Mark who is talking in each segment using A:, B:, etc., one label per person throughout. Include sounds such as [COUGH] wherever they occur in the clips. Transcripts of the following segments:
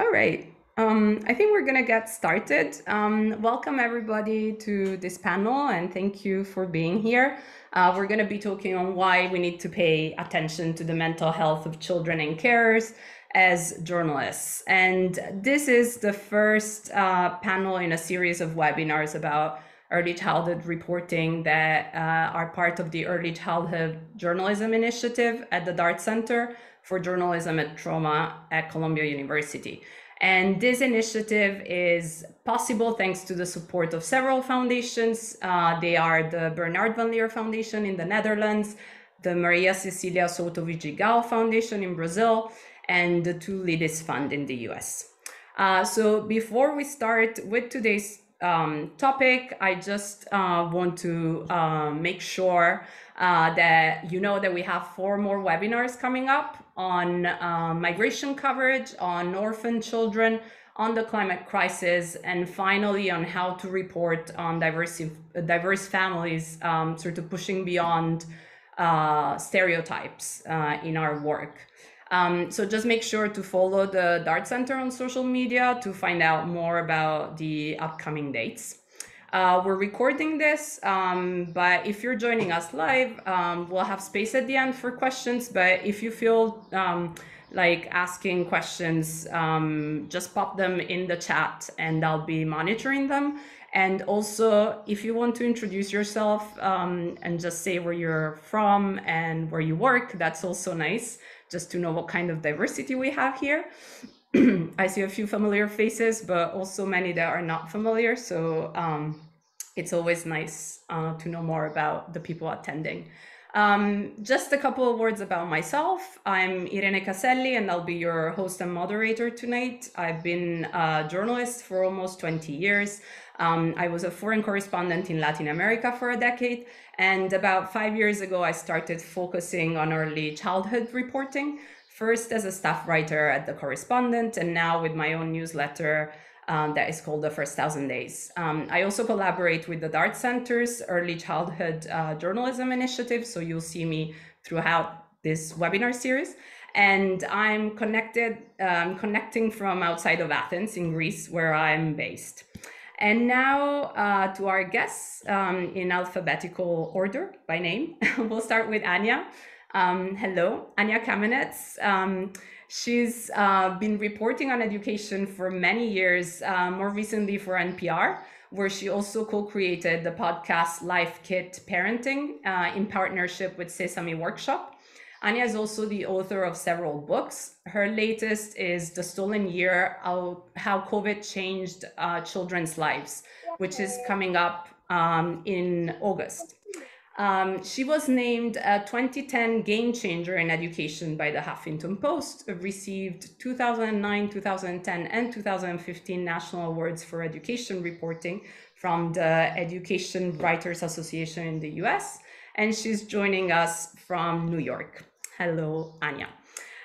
A: All right. Um, I think we're going to get started. Um, welcome, everybody, to this panel, and thank you for being here. Uh, we're going to be talking on why we need to pay attention to the mental health of children and carers as journalists. And this is the first uh, panel in a series of webinars about early childhood reporting that uh, are part of the Early Childhood Journalism Initiative at the Dart Center for Journalism and Trauma at Columbia University. And this initiative is possible thanks to the support of several foundations. Uh, they are the Bernard van Leer Foundation in the Netherlands, the Maria Cecilia Souto Vidigal Foundation in Brazil, and the Two Lilies Fund in the US. Uh, so before we start with today's um, topic, I just uh, want to uh, make sure uh, that you know that we have four more webinars coming up on uh, migration coverage, on orphan children, on the climate crisis, and finally on how to report on diverse, diverse families, um, sort of pushing beyond uh, stereotypes uh, in our work. Um, so just make sure to follow the Dart Center on social media to find out more about the upcoming dates. Uh, we're recording this, um, but if you're joining us live, um, we'll have space at the end for questions. But if you feel um, like asking questions, um, just pop them in the chat and I'll be monitoring them. And also, if you want to introduce yourself um, and just say where you're from and where you work, that's also nice, just to know what kind of diversity we have here. [CLEARS THROAT] I see a few familiar faces, but also many that are not familiar. So um, it's always nice uh, to know more about the people attending. Um, just a couple of words about myself. I'm Irene Caselli, and I'll be your host and moderator tonight. I've been a journalist for almost 20 years. Um, I was a foreign correspondent in Latin America for a decade. And about five years ago, I started focusing on early childhood reporting first as a staff writer at The Correspondent, and now with my own newsletter um, that is called The First Thousand Days. Um, I also collaborate with the Dart Center's Early Childhood uh, Journalism Initiative, so you'll see me throughout this webinar series. And I'm connected, um, connecting from outside of Athens in Greece, where I'm based. And now uh, to our guests um, in alphabetical order by name. [LAUGHS] we'll start with Anya. Um, hello, Anya Kamenetz. Um, she's uh, been reporting on education for many years, uh, more recently for NPR, where she also co created the podcast Life Kit Parenting uh, in partnership with Sesame Workshop. Anya is also the author of several books. Her latest is The Stolen Year How, How COVID Changed uh, Children's Lives, which is coming up um, in August. Um, she was named a 2010 Game Changer in Education by the Huffington Post, received 2009, 2010, and 2015 National Awards for Education Reporting from the Education Writers Association in the US, and she's joining us from New York. Hello, Anya.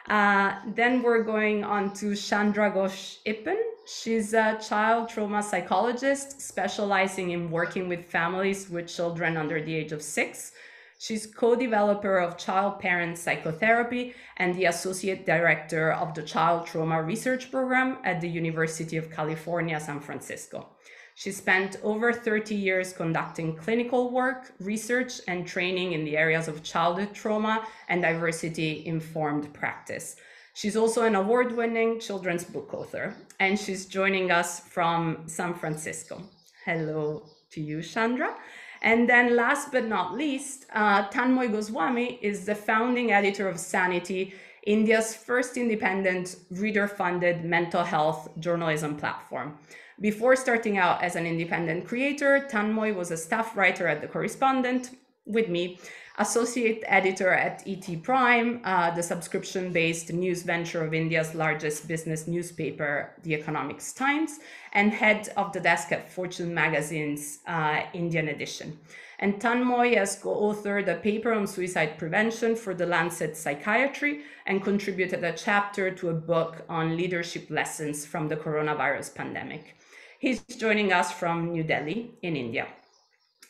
A: Uh, then we're going on to Chandra Ghosh Ippen. She's a child trauma psychologist specializing in working with families with children under the age of six. She's co developer of child parent psychotherapy and the associate director of the Child Trauma Research Program at the University of California, San Francisco. She spent over 30 years conducting clinical work, research, and training in the areas of childhood trauma and diversity informed practice. She's also an award winning children's book author, and she's joining us from San Francisco. Hello to you, Chandra. And then, last but not least, uh, Tanmoy Goswami is the founding editor of Sanity, India's first independent reader funded mental health journalism platform. Before starting out as an independent creator, Tanmoy was a staff writer at The Correspondent with me associate editor at ET Prime, uh, the subscription based news venture of India's largest business newspaper, The Economics Times, and head of the desk at Fortune magazine's uh, Indian edition. And Tanmoy has co authored a paper on suicide prevention for the Lancet Psychiatry and contributed a chapter to a book on leadership lessons from the coronavirus pandemic. He's joining us from New Delhi in India.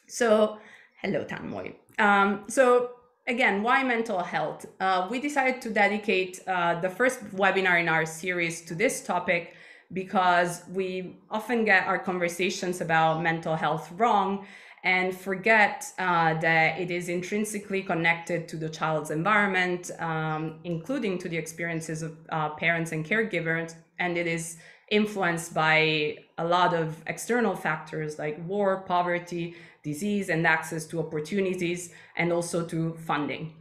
A: So, hello, Tanmoy. Um, so again, why mental health? Uh, we decided to dedicate uh, the first webinar in our series to this topic because we often get our conversations about mental health wrong and forget uh, that it is intrinsically connected to the child's environment, um, including to the experiences of uh, parents and caregivers, and it is influenced by a lot of external factors like war, poverty, disease, and access to opportunities, and also to funding.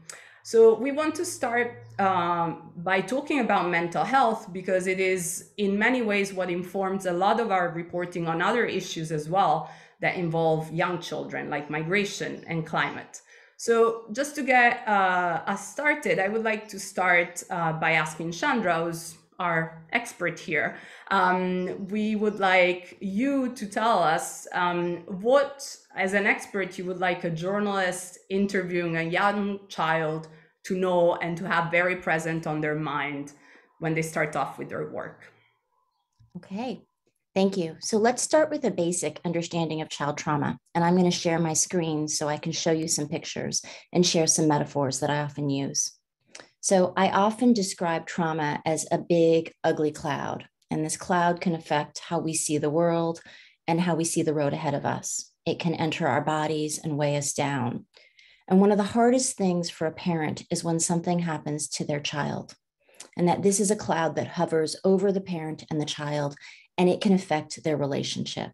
A: So we want to start um, by talking about mental health because it is in many ways what informs a lot of our reporting on other issues as well that involve young children, like migration and climate. So, just to get uh, us started, I would like to start uh, by asking Chandra, who's our expert here. Um, we would like you to tell us um, what, as an expert, you would like a journalist interviewing a young child to know and to have very present on their mind when they start off with their work.
B: Okay, Thank you. So let's start with a basic understanding of child trauma. And I'm going to share my screen so I can show you some pictures and share some metaphors that I often use. So I often describe trauma as a big, ugly cloud. And this cloud can affect how we see the world and how we see the road ahead of us. It can enter our bodies and weigh us down. And one of the hardest things for a parent is when something happens to their child and that this is a cloud that hovers over the parent and the child and it can affect their relationship.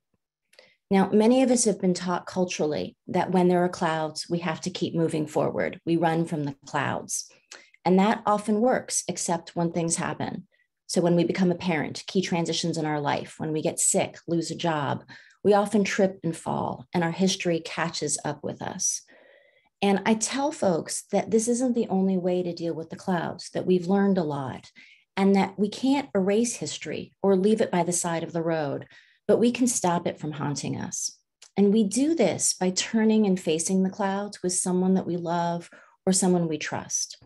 B: Now, many of us have been taught culturally that when there are clouds, we have to keep moving forward. We run from the clouds. And that often works, except when things happen. So, when we become a parent, key transitions in our life, when we get sick, lose a job, we often trip and fall, and our history catches up with us. And I tell folks that this isn't the only way to deal with the clouds, that we've learned a lot, and that we can't erase history or leave it by the side of the road, but we can stop it from haunting us. And we do this by turning and facing the clouds with someone that we love or someone we trust.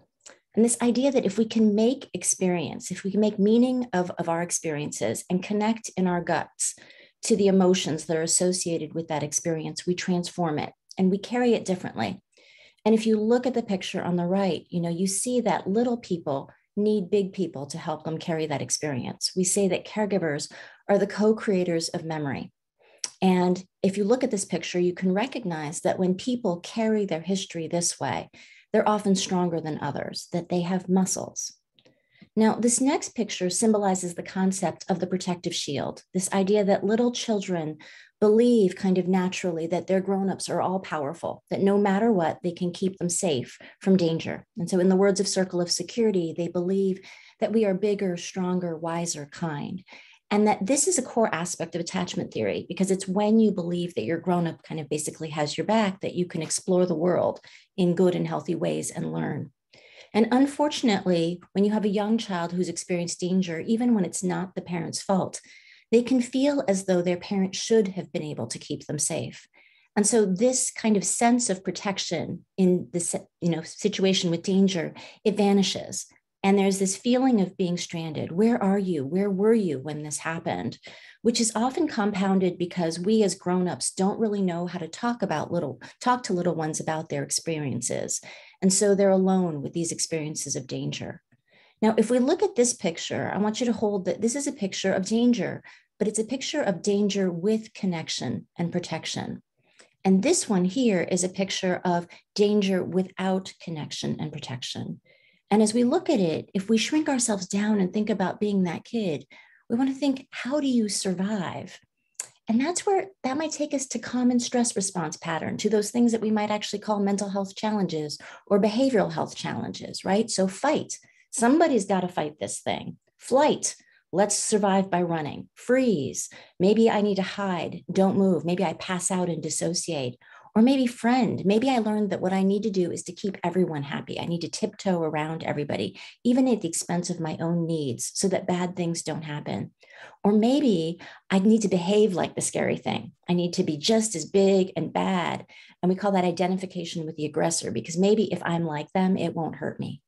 B: And this idea that if we can make experience, if we can make meaning of, of our experiences and connect in our guts to the emotions that are associated with that experience, we transform it and we carry it differently. And if you look at the picture on the right, you know, you see that little people need big people to help them carry that experience. We say that caregivers are the co creators of memory. And if you look at this picture, you can recognize that when people carry their history this way, they're often stronger than others, that they have muscles. Now, this next picture symbolizes the concept of the protective shield, this idea that little children believe kind of naturally that their grown-ups are all powerful that no matter what they can keep them safe from danger and so in the words of circle of security they believe that we are bigger stronger wiser kind and that this is a core aspect of attachment theory because it's when you believe that your grown-up kind of basically has your back that you can explore the world in good and healthy ways and learn and unfortunately, when you have a young child who's experienced danger, even when it's not the parent's fault, they can feel as though their parent should have been able to keep them safe. And so this kind of sense of protection in this you know situation with danger, it vanishes. And there's this feeling of being stranded. Where are you? Where were you when this happened? Which is often compounded because we as grown-ups don't really know how to talk about little, talk to little ones about their experiences. And so they're alone with these experiences of danger. Now, if we look at this picture, I want you to hold that this is a picture of danger, but it's a picture of danger with connection and protection. And this one here is a picture of danger without connection and protection. And as we look at it, if we shrink ourselves down and think about being that kid, we want to think, how do you survive? And that's where that might take us to common stress response pattern, to those things that we might actually call mental health challenges or behavioral health challenges, right? So, fight. Somebody's got to fight this thing. Flight. Let's survive by running. Freeze. Maybe I need to hide. Don't move. Maybe I pass out and dissociate. Or maybe friend. Maybe I learned that what I need to do is to keep everyone happy. I need to tiptoe around everybody, even at the expense of my own needs, so that bad things don't happen. Or maybe I need to behave like the scary thing. I need to be just as big and bad. And we call that identification with the aggressor because maybe if I'm like them, it won't hurt me.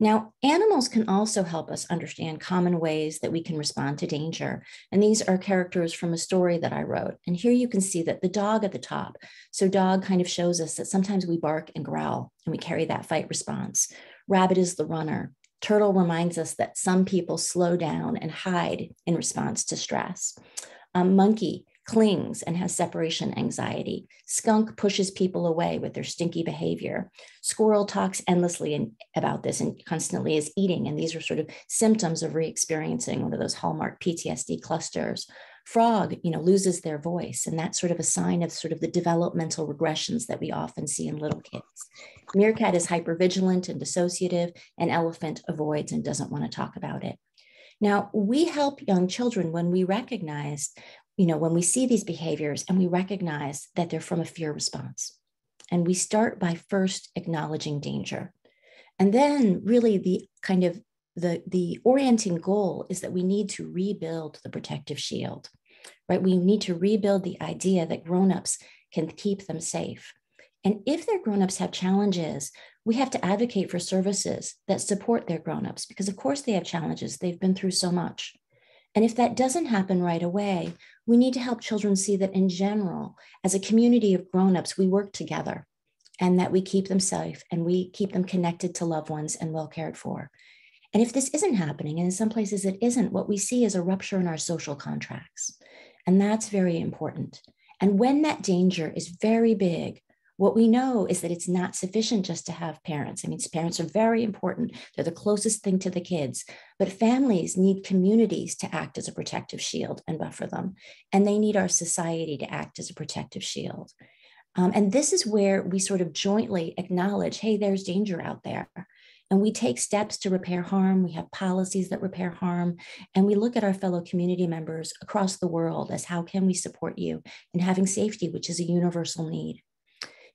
B: Now, animals can also help us understand common ways that we can respond to danger. And these are characters from a story that I wrote. And here you can see that the dog at the top. So, dog kind of shows us that sometimes we bark and growl and we carry that fight response. Rabbit is the runner. Turtle reminds us that some people slow down and hide in response to stress. Um, monkey clings and has separation anxiety. Skunk pushes people away with their stinky behavior. Squirrel talks endlessly in, about this and constantly is eating. And these are sort of symptoms of re-experiencing one of those hallmark PTSD clusters. Frog, you know, loses their voice, and that's sort of a sign of sort of the developmental regressions that we often see in little kids. Meerkat is hypervigilant and dissociative, and elephant avoids and doesn't want to talk about it. Now, we help young children when we recognize you know, when we see these behaviors and we recognize that they're from a fear response. And we start by first acknowledging danger. And then really the kind of the, the orienting goal is that we need to rebuild the protective shield, right? We need to rebuild the idea that grown-ups can keep them safe. And if their grown-ups have challenges, we have to advocate for services that support their grown-ups because of course they have challenges. They've been through so much. And if that doesn't happen right away, we need to help children see that in general, as a community of grown-ups, we work together and that we keep them safe and we keep them connected to loved ones and well cared for. And if this isn't happening, and in some places it isn't, what we see is a rupture in our social contracts. And that's very important. And when that danger is very big, what we know is that it's not sufficient just to have parents. I mean, parents are very important. They're the closest thing to the kids, but families need communities to act as a protective shield and buffer them. And they need our society to act as a protective shield. Um, and this is where we sort of jointly acknowledge hey, there's danger out there. And we take steps to repair harm. We have policies that repair harm. And we look at our fellow community members across the world as how can we support you in having safety, which is a universal need.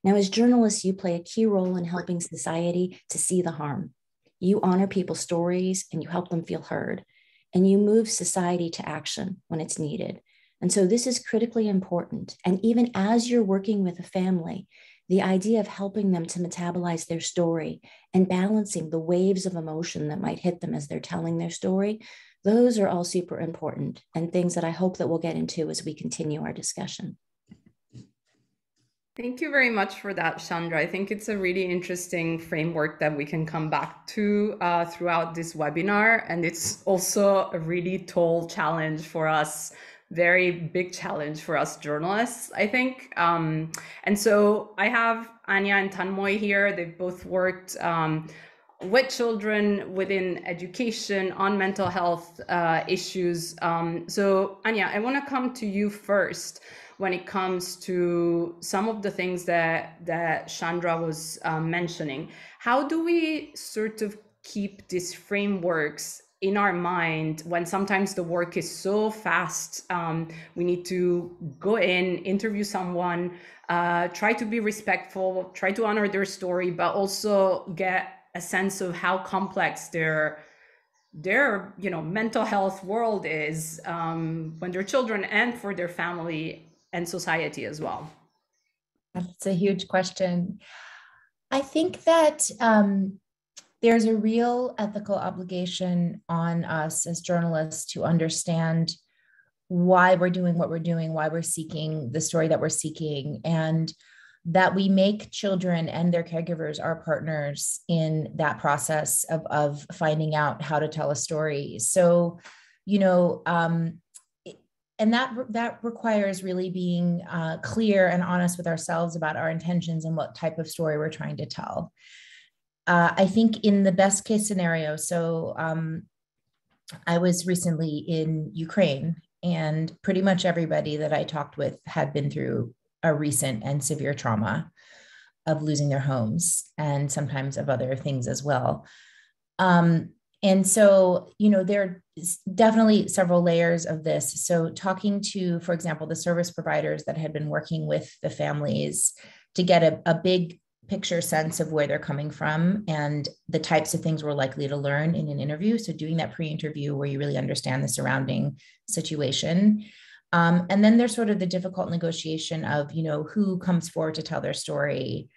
B: Now, as journalists, you play a key role in helping society to see the harm. You honor people's stories and you help them feel heard, and you move society to action when it's needed. And so, this is critically important. And even as you're working with a family, the idea of helping them to metabolize their story and balancing the waves of emotion that might hit them as they're telling their story, those are all super important and things that I hope that we'll get into as we continue our discussion.
A: Thank you very much for that, Chandra. I think it's a really interesting framework that we can come back to uh, throughout this webinar. And it's also a really tall challenge for us, very big challenge for us journalists, I think. Um, and so I have Anya and Tanmoy here. They've both worked um, with children within education on mental health uh, issues. Um, so Anya, I want to come to you first when it comes to some of the things that that Chandra was um, mentioning. How do we sort of keep these frameworks in our mind when sometimes the work is so fast? Um, we need to go in, interview someone, uh, try to be respectful, try to honor their story, but also get a sense of how complex their their you know mental health world is um, when they're children and for their family and society as well?
C: That's a huge question. I think that um, there's a real ethical obligation on us as journalists to understand why we're doing what we're doing, why we're seeking the story that we're seeking, and that we make children and their caregivers our partners in that process of, of finding out how to tell a story. So, you know, um, and that that requires really being uh, clear and honest with ourselves about our intentions and what type of story we're trying to tell. Uh, i think in the best case scenario so um, i was recently in ukraine and pretty much everybody that i talked with had been through a recent and severe trauma of losing their homes and sometimes of other things as well. Um, and so, you know, there are definitely several layers of this. So, talking to, for example, the service providers that had been working with the families to get a, a big picture sense of where they're coming from and the types of things we're likely to learn in an interview. So, doing that pre interview where you really understand the surrounding situation. Um, and then there's sort of the difficult negotiation of, you know, who comes forward to tell their story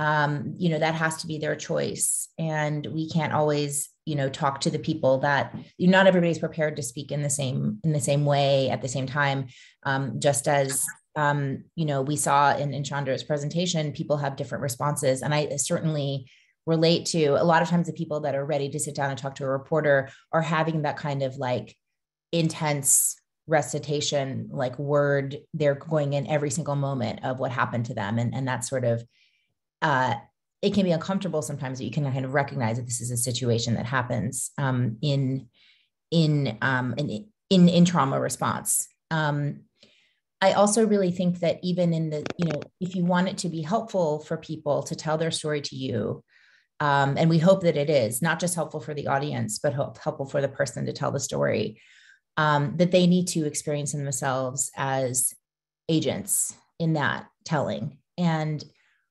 C: um, you know that has to be their choice and we can't always you know talk to the people that you not everybody's prepared to speak in the same in the same way at the same time. Um, just as um, you know we saw in, in chandra's presentation people have different responses. And i certainly relate to a lot of times the people that are ready to sit down and talk to a reporter are having that kind of like intense recitation like word. They're going in every single moment of what happened to them. And, and that sort of uh, it can be uncomfortable sometimes that you can kind of recognize that this is a situation that happens um, in in um, in, in in trauma response. Um, I also really think that even in the you know if you want it to be helpful for people to tell their story to you, um, and we hope that it is not just helpful for the audience but helpful for the person to tell the story, um, that they need to experience in themselves as agents in that telling and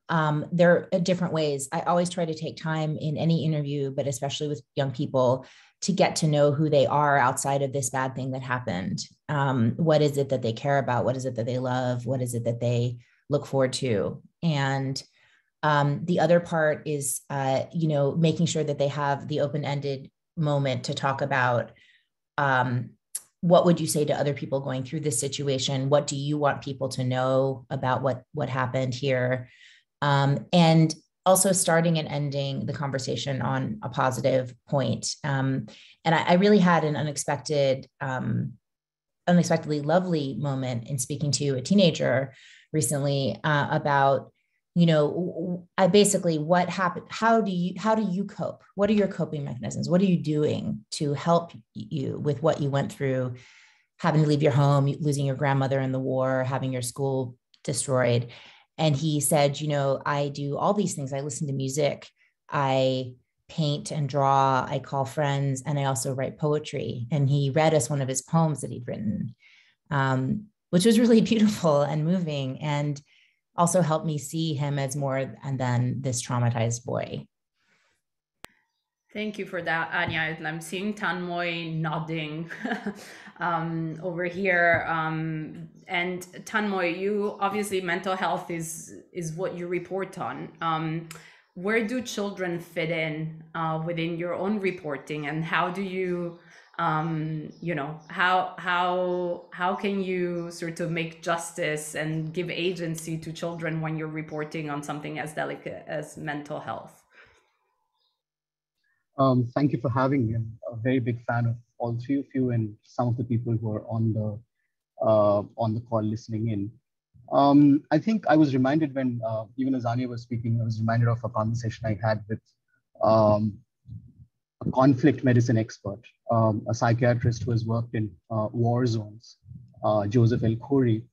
C: um, there are different ways. I always try to take time in any interview, but especially with young people, to get to know who they are outside of this bad thing that happened. Um, what is it that they care about? What is it that they love? What is it that they look forward to? And um, the other part is, uh, you know, making sure that they have the open-ended moment to talk about um, what would you say to other people going through this situation what do you want people to know about what what happened here um, and also starting and ending the conversation on a positive point. Um, and I, I, really had an unexpected, um, unexpectedly lovely moment in speaking to a teenager recently uh, about you know i basically what happened how do you how do you cope? What are your coping mechanisms? What are you doing to help you with what you went through? Having to leave your home losing your grandmother in the war having your school destroyed and he said, you know, I do all these things. I listen to music, I paint and draw, I call friends, and I also write poetry. And he read us one of his poems that he'd written, um, which was really [LAUGHS] beautiful and moving, and also helped me see him as more than this traumatized boy.
A: Thank you for that, Anya. I'm seeing Tanmoy nodding [LAUGHS] um, over here. Um, and Tanmoy, you obviously mental health is is what you report on. Um, where do children fit in uh, within your own reporting, and how do you, um, you know, how how how can you sort of make justice and give agency to children when you're reporting on something as delicate as mental health?
D: Um, thank you for having me. I'm a very big fan of all three of you and some of the people who are on the uh, on the call listening in. Um, I think I was reminded when uh, even as Anya was speaking, I was reminded of a conversation I had with um, a conflict medicine expert, um, a psychiatrist who has worked in uh, war zones, uh, Joseph El Khoury.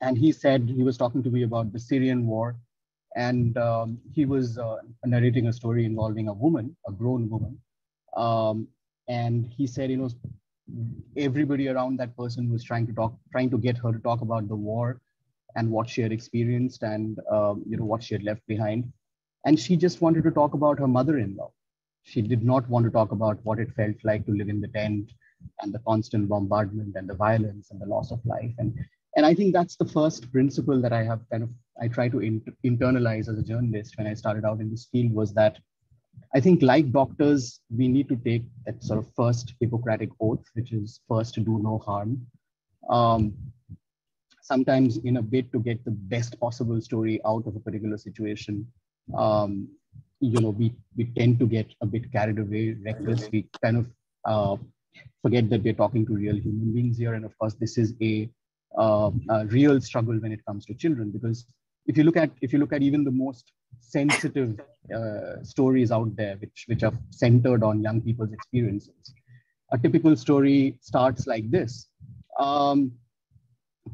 D: And he said he was talking to me about the Syrian war and um, he was uh, narrating a story involving a woman, a grown woman. Um, and he said, you know, everybody around that person was trying to talk, trying to get her to talk about the war and what she had experienced and um, you know what she had left behind. And she just wanted to talk about her mother-in-law. She did not want to talk about what it felt like to live in the tent and the constant bombardment and the violence and the loss of life. And and I think that's the first principle that I have kind of I try to in, internalize as a journalist when I started out in this field was that I think like doctors, we need to take that sort of first Hippocratic oath, which is first to do no harm. Um, sometimes in a bid to get the best possible story out of a particular situation, um, you know, we, we tend to get a bit carried away, reckless. We kind of uh, forget that we're talking to real human beings here. And of course, this is a, uh, a real struggle when it comes to children because if you look at if you look at even the most sensitive uh, stories out there, which which are centered on young people's experiences, a typical story starts like this: um,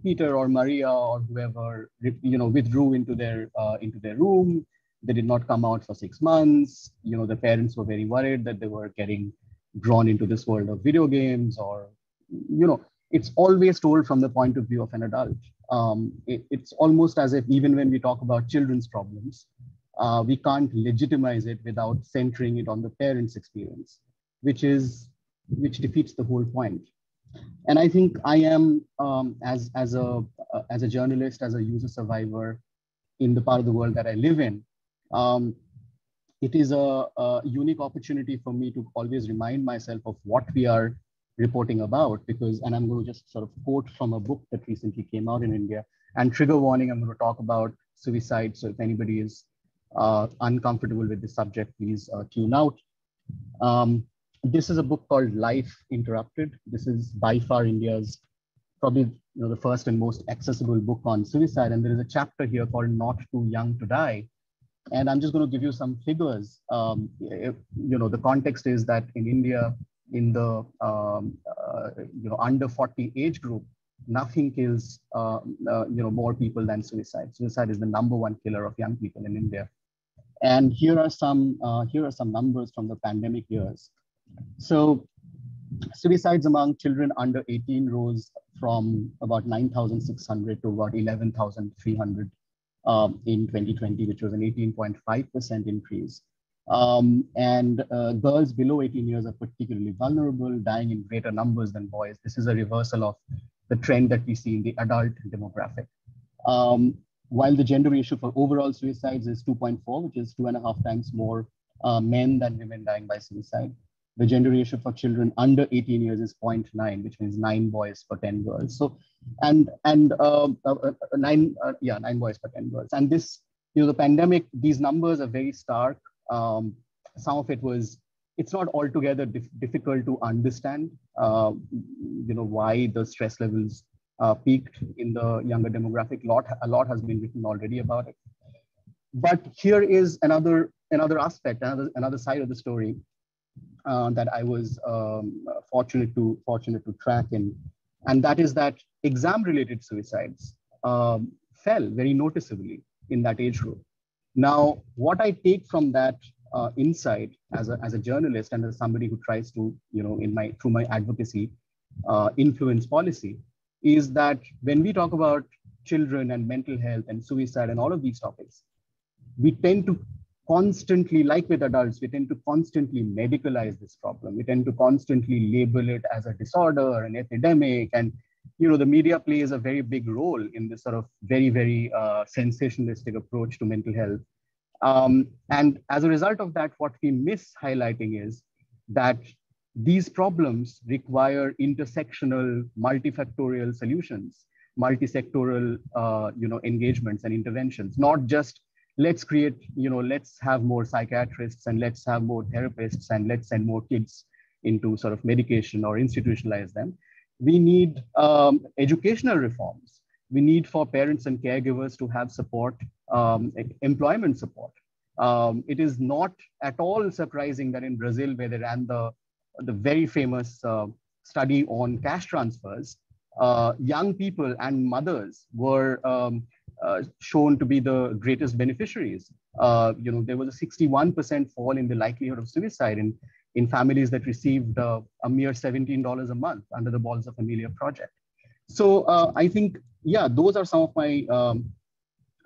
D: Peter or Maria or whoever you know withdrew into their uh, into their room. They did not come out for six months. You know, the parents were very worried that they were getting drawn into this world of video games, or you know, it's always told from the point of view of an adult um, it, it's almost as if even when we talk about children's problems, uh, we can't legitimize it without centering it on the parent's experience, which is which defeats the whole point. And I think I am um, as as a uh, as a journalist, as a user survivor in the part of the world that I live in. Um, it is a, a, unique opportunity for me to always remind myself of what we are reporting about because, and I'm going to just sort of quote from a book that recently came out in India. And trigger warning, I'm going to talk about suicide. So if anybody is uh, uncomfortable with the subject, please uh, tune out. Um, this is a book called Life Interrupted. This is by far India's probably you know, the first and most accessible book on suicide. And there is a chapter here called Not Too Young to Die. And I'm just going to give you some figures. Um, you know, the context is that in India, in the um, uh, you know under 40 age group, nothing kills uh, uh, you know more people than suicide. Suicide is the number one killer of young people in India. And here are some here are some numbers from the pandemic years. So suicides among children under 18 rose from about 9,600 to about 11,300 um, in 2020, which was an 18.5% increase. Um, and uh, girls below 18 years are particularly vulnerable, dying in greater numbers than boys. This is a reversal of the trend that we see in the adult demographic. Um, while the gender ratio for overall suicides is 2.4, which is two and a half times more uh, men than women dying by suicide. The gender ratio for children under 18 years is 0.9, which means nine boys for 10 girls. So, and and uh, uh, uh nine, uh, yeah, nine boys for 10 girls. And this, you know, the pandemic, these numbers are very stark. Um, some of it was, it's not altogether dif difficult to understand, uh, you know, why the stress levels uh, peaked in the younger demographic. Lot, a lot has been written already about it. But here is another another aspect, another another side of the story uh, that I was um, fortunate to fortunate to track in, and that is that exam-related suicides um, fell very noticeably in that age group. Now, what I take from that uh, insight as a, as a journalist and as somebody who tries to, you know, in my through my advocacy, uh, influence policy, is that when we talk about children and mental health and suicide and all of these topics, we tend to constantly, like with adults, we tend to constantly medicalize this problem. We tend to constantly label it as a disorder an epidemic. And, you know, the media plays a very big role in this sort of very, very uh, sensationalistic approach to mental health. Um, and as a result of that, what we miss highlighting is that these problems require intersectional, multifactorial solutions, multi-sectoral, uh, you know, engagements and interventions, not just let's create, you know, let's have more psychiatrists and let's have more therapists and let's send more kids into sort of medication or institutionalize them. We need um, educational reforms. We need for parents and caregivers to have support, um, employment support. Um, it is not at all surprising that in Brazil, where they ran the the very famous uh, study on cash transfers, uh, young people and mothers were um, uh, shown to be the greatest beneficiaries. Uh, you know, there was a 61% fall in the likelihood of suicide in, in families that received uh, a mere $17 a month under the Bolsa Família project. So uh, I think, yeah, those are some of my um,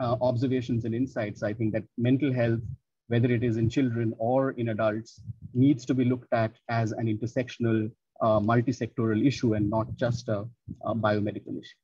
D: observations and insights. I think that mental health whether it is in children or in adults, needs to be looked at as an intersectional, uh, multi-sectoral issue and not just a, a biomedical issue.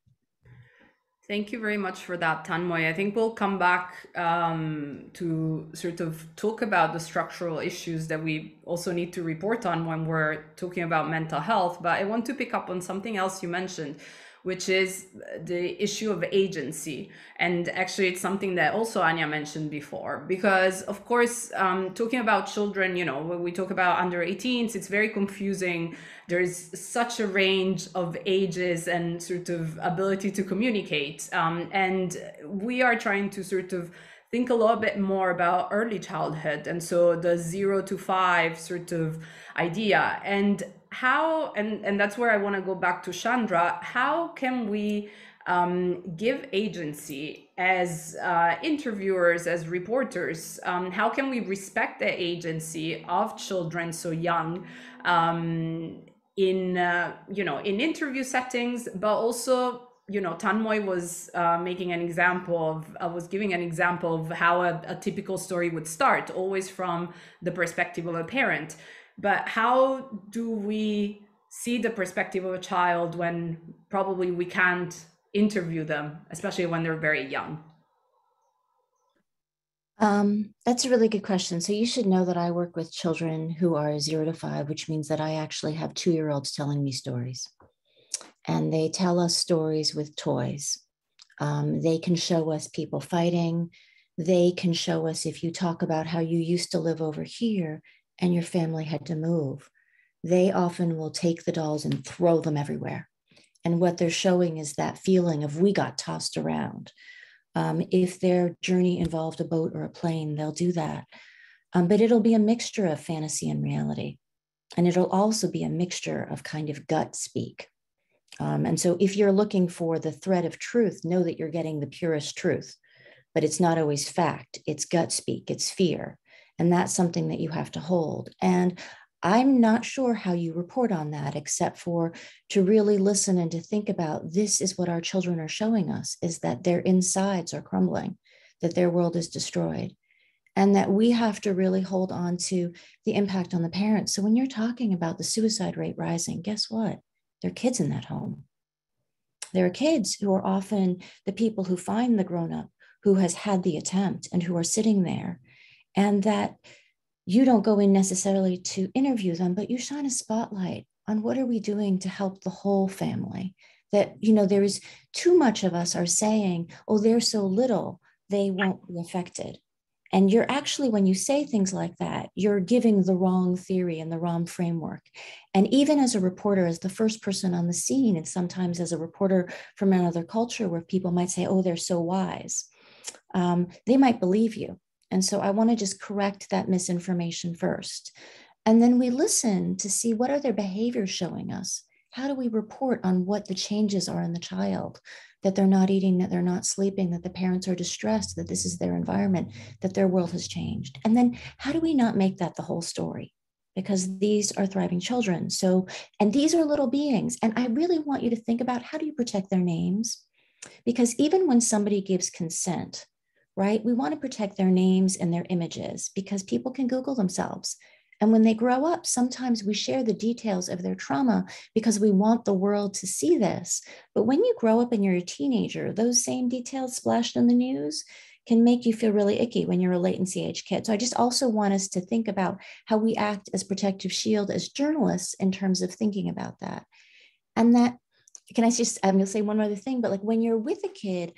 A: Thank you very much for that, Tanmoy. I think we'll come back um, to sort of talk about the structural issues that we also need to report on when we're talking about mental health. But I want to pick up on something else you mentioned, which is the issue of agency. And actually, it's something that also Anya mentioned before, because of course, um, talking about children, you know, when we talk about under 18s, it's very confusing. There's such a range of ages and sort of ability to communicate. Um, and we are trying to sort of think a little bit more about early childhood. And so the zero to five sort of idea. And how and and that's where i want to go back to chandra how can we um, give agency as uh, interviewers as reporters? Um, how can we respect the agency of children so young um, in uh, you know in interview settings but also you know tanmoy was uh, making an example of uh, was giving an example of how a, a typical story would start always from the perspective of a parent but how do we see the perspective of a child when probably we can't interview them especially when they're very young
B: Um, that's a really good question. So you should know that I work with children who are zero to five, which means that I actually have two year olds telling me stories. And they tell us stories with toys. Um, they can show us people fighting. They can show us if you talk about how you used to live over here and your family had to move. They often will take the dolls and throw them everywhere. And what they're showing is that feeling of we got tossed around. Um, if their journey involved a boat or a plane, they'll do that. Um, but it'll be a mixture of fantasy and reality. And it'll also be a mixture of kind of gut speak. Um, and so if you're looking for the thread of truth, know that you're getting the purest truth, but it's not always fact, it's gut speak, it's fear. And that's something that you have to hold. And I'm not sure how you report on that, except for to really listen and to think about this is what our children are showing us is that their insides are crumbling, that their world is destroyed, and that we have to really hold on to the impact on the parents. So when you're talking about the suicide rate rising, guess what? There are kids in that home. There are kids who are often the people who find the grown up who has had the attempt and who are sitting there. And that you don't go in necessarily to interview them, but you shine a spotlight on what are we doing to help the whole family. That, you know, there is too much of us are saying, oh, they're so little, they won't be affected. And you're actually, when you say things like that, you're giving the wrong theory and the wrong framework. And even as a reporter, as the first person on the scene, and sometimes as a reporter from another culture where people might say, oh, they're so wise, um, they might believe you. And so I want to just correct that misinformation first. And then we listen to see what are their behaviors showing us? How do we report on what the changes are in the child? That they're not eating, that they're not sleeping, that the parents are distressed, that this is their environment, that their world has changed. And then how do we not make that the whole story? Because these are thriving children. So, and these are little beings. And I really want you to think about how do you protect their names? Because even when somebody gives consent, right? We want to protect their names and their images because people can Google themselves. And when they grow up, sometimes we share the details of their trauma because we want the world to see this. But when you grow up and you're a teenager, those same details splashed in the news can make you feel really icky when you're a latency age kid. So I just also want us to think about how we act as protective shield as journalists in terms of thinking about that. And that can I just I'm gonna say one other thing, but like when you're with a kid,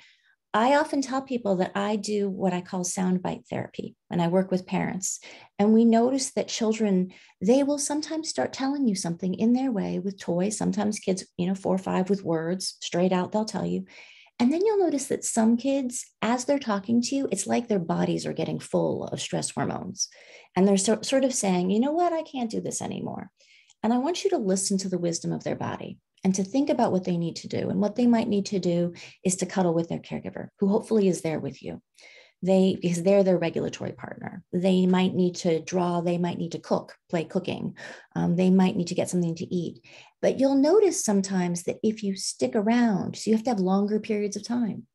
B: I often tell people that I do what I call soundbite therapy when I work with parents. And we notice that children, they will sometimes start telling you something in their way with toys. Sometimes kids, you know, four or five with words straight out, they'll tell you. And then you'll notice that some kids, as they're talking to you, it's like their bodies are getting full of stress hormones. And they're so, sort of saying, you know what, I can't do this anymore. And I want you to listen to the wisdom of their body and to think about what they need to do. And what they might need to do is to cuddle with their caregiver, who hopefully is there with you. They, because they're their regulatory partner. They might need to draw, they might need to cook, play cooking. Um, they might need to get something to eat. But you'll notice sometimes that if you stick around, so you have to have longer periods of time,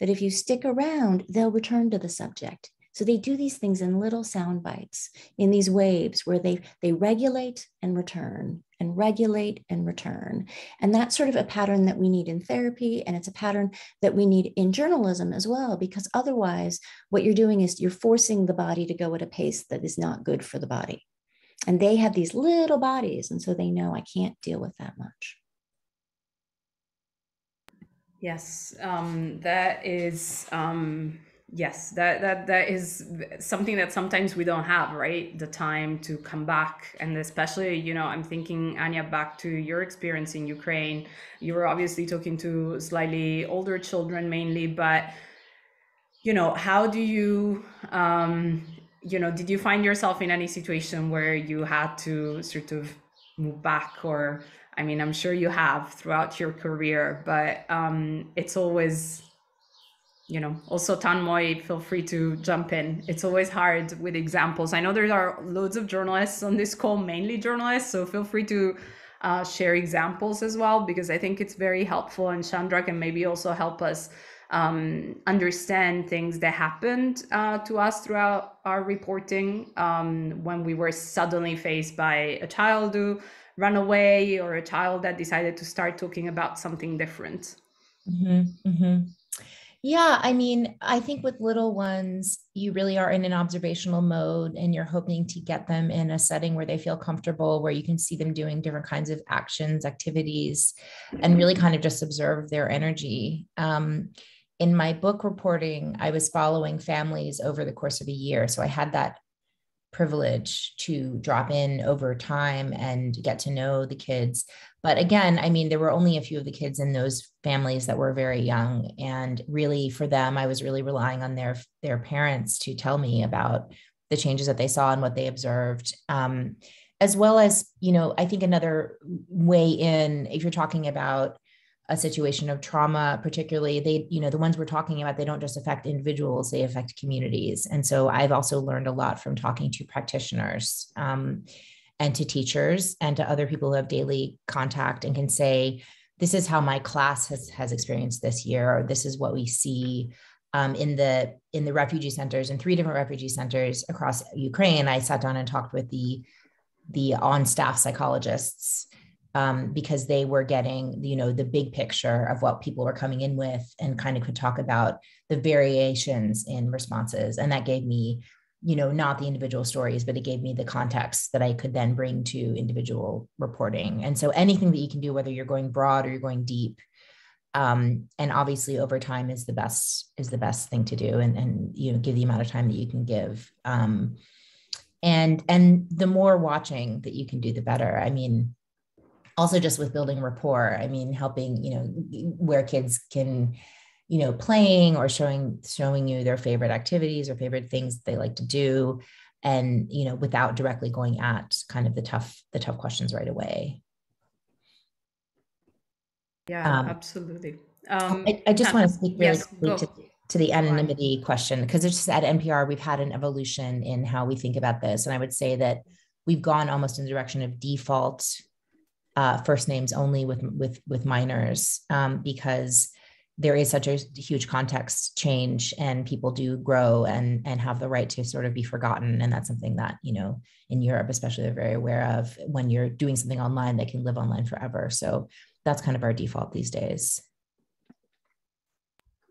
B: that if you stick around, they'll return to the subject. So they do these things in little sound bites, in these waves where they they regulate and return and regulate and return. And that's sort of a pattern that we need in therapy and it's a pattern that we need in journalism as well because otherwise what you're doing is you're forcing the body to go at a pace that is not good for the body. And they have these little bodies and so they know I can't deal with that much.
A: Yes, um, that is um, yes that that that is something that sometimes we don't have right? The time to come back. And especially you know i'm thinking anya back to your experience in ukraine. You were obviously talking to slightly older children mainly but you know how do you um you know did you find yourself in any situation where you had to sort of move back? Or i mean i'm sure you have throughout your career but um it's always you know, also Tanmoy, feel free to jump in. It's always hard with examples. I know there are loads of journalists on this call, mainly journalists, so feel free to uh, share examples as well, because I think it's very helpful. And Chandra can maybe also help us um, understand things that happened uh, to us throughout our reporting um, when we were suddenly faced by a child who ran away or a child that decided to start talking about something different.
C: Mm-hmm, mm-hmm. Yeah, I mean, I think with little ones, you really are in an observational mode and you're hoping to get them in a setting where they feel comfortable, where you can see them doing different kinds of actions, activities, and really kind of just observe their energy. Um, in my book reporting, I was following families over the course of a year. So I had that privilege to drop in over time and get to know the kids. But again, I mean, there were only a few of the kids in those families that were very young. And really for them, I was really relying on their, their parents to tell me about the changes that they saw and what they observed. Um, as well as, you know, I think another way in, if you're talking about a situation of trauma particularly they you know the ones we're talking about they don't just affect individuals they affect communities and so i've also learned a lot from talking to practitioners um, and to teachers and to other people who have daily contact and can say this is how my class has has experienced this year or this is what we see um, in the in the refugee centers in three different refugee centers across ukraine. I sat down and talked with the the on staff psychologists um, because they were getting you know the big picture of what people were coming in with and kind of could talk about the variations in responses. And that gave me you know not the individual stories but it gave me the context that i could then bring to individual reporting. And so anything that you can do whether you're going broad or you're going deep um, and obviously over time is the best is the best thing to do and, and you know give the amount of time that you can give. Um, and and the more watching that you can do the better. I mean also just with building rapport i mean helping you know where kids can you know playing or showing showing you their favorite activities or favorite things they like to do and you know without directly going at kind of the tough the tough questions right away.
A: Yeah um, absolutely. Um,
C: I, I, just want to speak really yes, quickly to, to the anonymity question because it's just at npr we've had an evolution in how we think about this. And i would say that we've gone almost in the direction of default uh, first names only with with with minors um, because there is such a huge context change and people do grow and and have the right to sort of be forgotten. And that's something that you know in europe especially they're very aware of when you're doing something online they can live online forever. So that's kind of our default these days.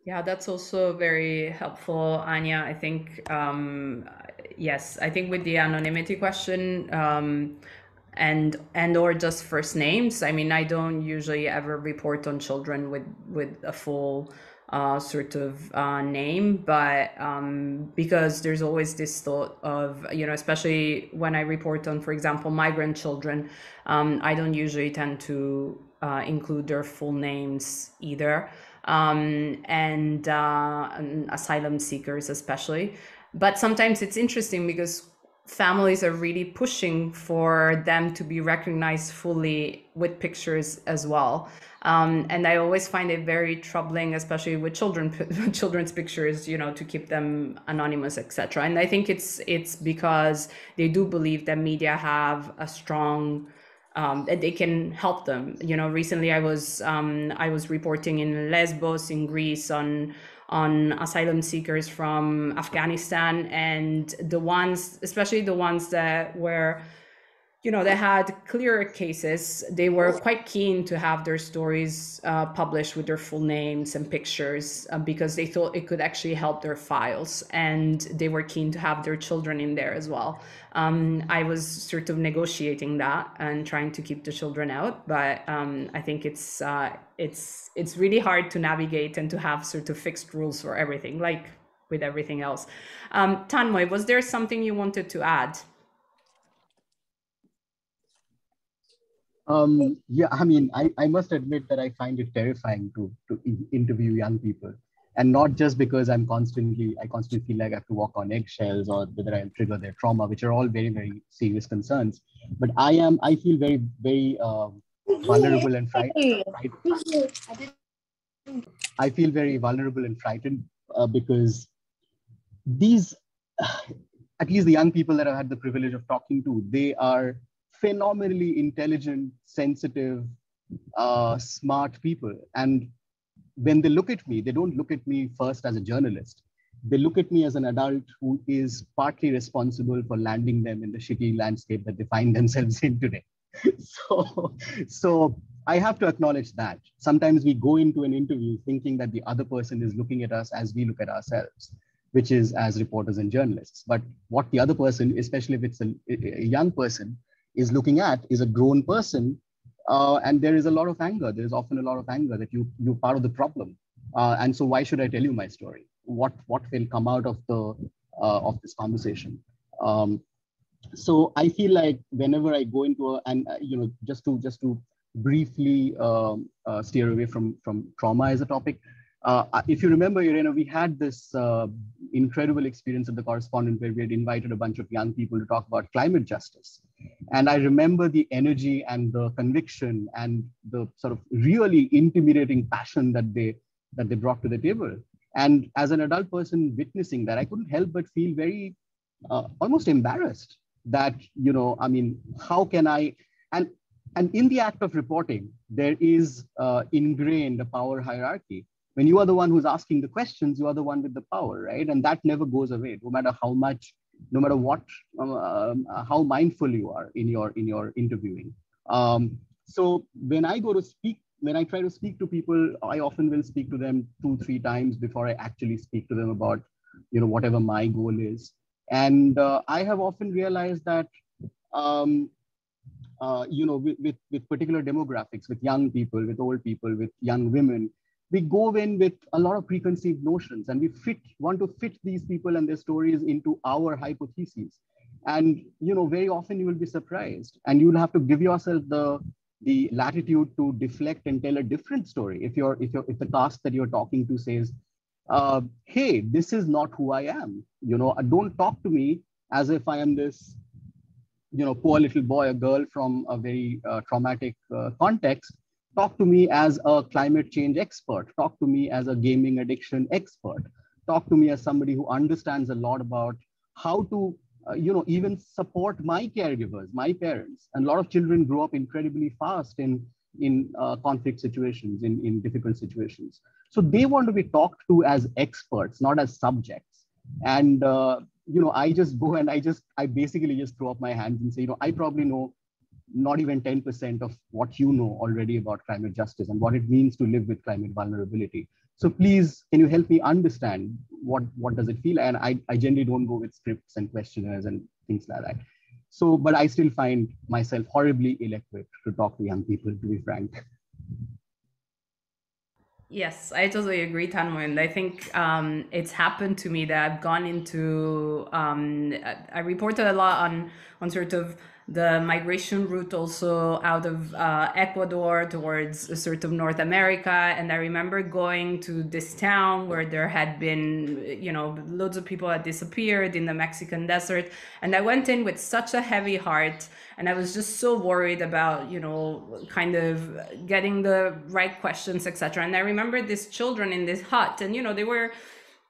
A: Yeah that's also very helpful anya. I think um, yes i think with the anonymity question um, and and or just first names. I mean i don't usually ever report on children with with a full uh, sort of uh, name but um, because there's always this thought of you know especially when i report on for example migrant children um, i don't usually tend to uh, include their full names either. Um, and, uh, and asylum seekers especially. But sometimes it's interesting because families are really pushing for them to be recognized fully with pictures as well. Um, and I always find it very troubling, especially with children, [LAUGHS] children's pictures, you know, to keep them anonymous, etc. And I think it's it's because they do believe that media have a strong um, that they can help them. You know, recently I was um, I was reporting in Lesbos in Greece on on asylum seekers from Afghanistan. And the ones, especially the ones that were, you know, they had clearer cases. They were quite keen to have their stories uh, published with their full names and pictures uh, because they thought it could actually help their files. And they were keen to have their children in there as well. Um, I was sort of negotiating that and trying to keep the children out, but um, I think it's uh, it's it's really hard to navigate and to have sort of fixed rules for everything, like with everything else. Um, Tanmoy, was there something you wanted to add?
D: Um, yeah, I mean, I, I must admit that I find it terrifying to, to interview young people. And not just because i'm constantly i constantly feel like i have to walk on eggshells or whether I'll trigger their trauma which are all very very serious concerns. But i am i feel very very uh, vulnerable and frightened i feel very vulnerable and frightened uh, because these [SIGHS] at least the young people that i've had the privilege of talking to they are phenomenally intelligent sensitive uh, smart people and when they look at me, they don't look at me first as a journalist. They look at me as an adult who is partly responsible for landing them in the shitty landscape that they find [LAUGHS] themselves in today. [LAUGHS] so, so I have to acknowledge that. Sometimes we go into an interview thinking that the other person is looking at us as we look at ourselves, which is as reporters and journalists. But what the other person, especially if it's a, a young person, is looking at is a grown person. Uh, and there is a lot of anger. There's often a lot of anger that you, you're part of the problem. Uh, and so why should I tell you my story? What, what will come out of, the, uh, of this conversation? Um, so I feel like whenever I go into a, and uh, you know, just to just to briefly um, uh, steer away from, from trauma as a topic. Uh, if you remember, Irena, we had this uh, incredible experience at the correspondent where we had invited a bunch of young people to talk about climate justice. And I remember the energy and the conviction and the sort of really intimidating passion that they that they brought to the table. And as an adult person witnessing that, I couldn't help but feel very uh, almost embarrassed that you know, I mean, how can I? And and in the act of reporting, there is uh, ingrained a power hierarchy. When you are the one who's asking the questions, you are the one with the power, right? And that never goes away, no matter how much, no matter what, um, um, how mindful you are in your in your interviewing. Um, so when I go to speak, when I try to speak to people, I often will speak to them two, three times before I actually speak to them about, you know, whatever my goal is. And uh, I have often realized that um, uh, you know, with, with, with particular demographics, with young people, with old people, with young women, we go in with a lot of preconceived notions and we fit, want to fit these people and their stories into our hypotheses. And, you know, very often you will be surprised and you'll have to give yourself the, the latitude to deflect and tell a different story. If you're, if you're, if the cast that you're talking to says, uh, hey, this is not who I am, you know, don't talk to me as if I am this you know, poor little boy, a girl from a very uh, traumatic uh, context, talk to me as a climate change expert, talk to me as a gaming addiction expert, talk to me as somebody who understands a lot about how to, uh, you know, even support my caregivers, my parents. And a lot of children grow up incredibly fast in, in uh, conflict situations, in, in difficult situations. So they want to be talked to as experts, not as subjects. And uh, you know, I just go and I just, I basically just throw up my hands and say, you know, I probably know not even 10% of what you know already about climate justice and what it means to live with climate vulnerability. So please, can you help me understand what, what does it feel? And I, I generally don't go with scripts and questionnaires and things like that. So, but I still find myself horribly ill-equipped to talk to young people, to be frank.
A: Yes, I totally agree, Tanmoy. I think um, it's happened to me that I've gone into. Um, I reported a lot on on sort of the migration route also out of uh, Ecuador towards sort of North America. And I remember going to this town where there had been, you know, loads of people had disappeared in the Mexican desert. And I went in with such a heavy heart. And I was just so worried about, you know, kind of getting the right questions, etc. And I remember these children in this hut, and, you know, they were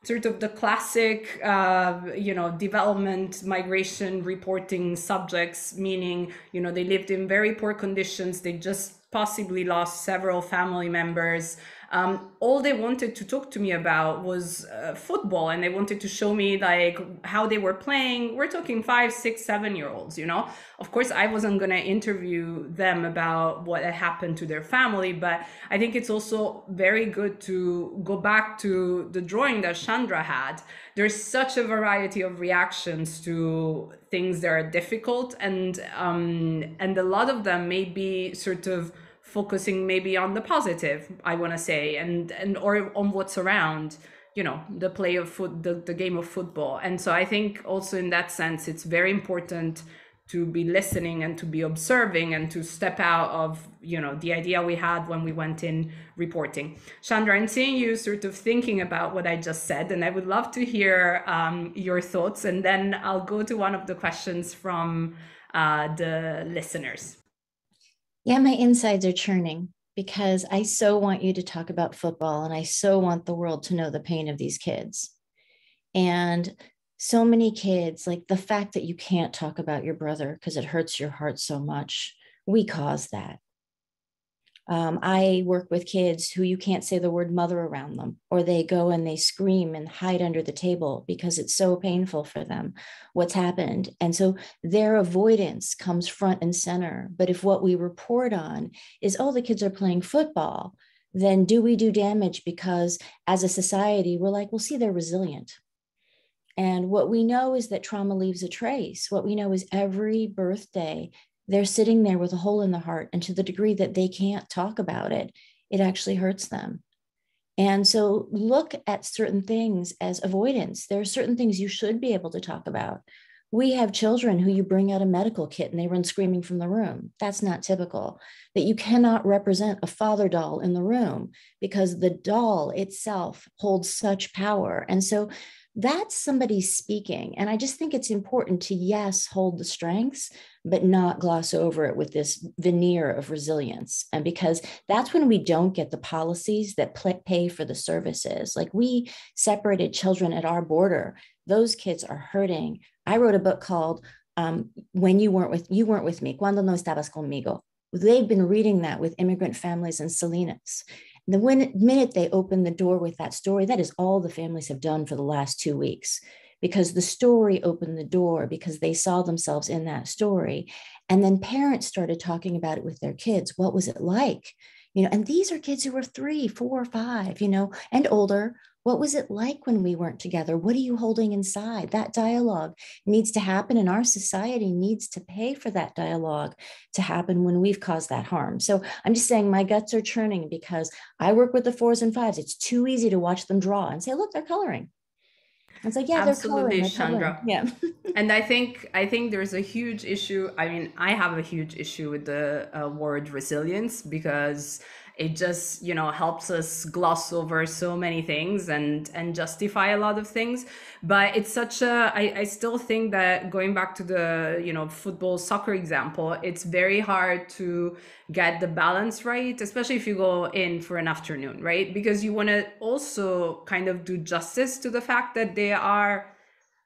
A: sort of the classic, uh, you know, development migration reporting subjects, meaning, you know, they lived in very poor conditions. They just possibly lost several family members um, all they wanted to talk to me about was uh, football and they wanted to show me like how they were playing. We're talking five six seven year olds you know? Of course i wasn't going to interview them about what had happened to their family but i think it's also very good to go back to the drawing that chandra had. There's such a variety of reactions to things that are difficult and um, and a lot of them may be sort of focusing maybe on the positive i want to say and and or on what's around you know the play of foot the, the game of football. And so i think also in that sense it's very important to be listening and to be observing and to step out of you know the idea we had when we went in reporting. Chandra i'm seeing you sort of thinking about what i just said and i would love to hear um, your thoughts and then i'll go to one of the questions from uh, the listeners
B: yeah, my insides are churning because I so want you to talk about football and I so want the world to know the pain of these kids. And so many kids, like the fact that you can't talk about your brother because it hurts your heart so much, we cause that. Um, I work with kids who you can't say the word mother around them, or they go and they scream and hide under the table because it's so painful for them what's happened. And so their avoidance comes front and center. But if what we report on is, oh, the kids are playing football, then do we do damage because as a society, we're like, well, see, they're resilient. And what we know is that trauma leaves a trace. What we know is every birthday, they're sitting there with a hole in the heart. And to the degree that they can't talk about it, it actually hurts them. And so look at certain things as avoidance. There are certain things you should be able to talk about. We have children who you bring out a medical kit and they run screaming from the room. That's not typical. That you cannot represent a father doll in the room because the doll itself holds such power. And so that's somebody speaking. And I just think it's important to, yes, hold the strengths, but not gloss over it with this veneer of resilience. And because that's when we don't get the policies that pay for the services. Like we separated children at our border, those kids are hurting. I wrote a book called um, When You Weren't With You Weren't With Me, Cuando No Estabas Conmigo. They've been reading that with immigrant families in Salinas. The minute they open the door with that story, that is all the families have done for the last two weeks because the story opened the door because they saw themselves in that story. And then parents started talking about it with their kids. What was it like? You know, and these are kids who are three, four, five, you know, and older what was it like when we weren't together? What are you holding inside? That dialogue needs to happen, and our society needs to pay for that dialogue to happen when we've caused that harm. So I'm just saying my guts are churning because I work with the fours and fives. It's too easy to watch them draw and say, look, they're coloring. It's like, yeah,
A: Absolutely,
B: they're coloring.
A: They're
B: Chandra. Yeah. [LAUGHS]
A: and I think I think there's a huge issue. I mean, I have a huge issue with the uh, word resilience because it just you know helps us gloss over so many things and and justify a lot of things. But it's such a I, I still think that going back to the you know football soccer example it's very hard to get the balance right especially if you go in for an afternoon right? Because you want to also kind of do justice to the fact that they are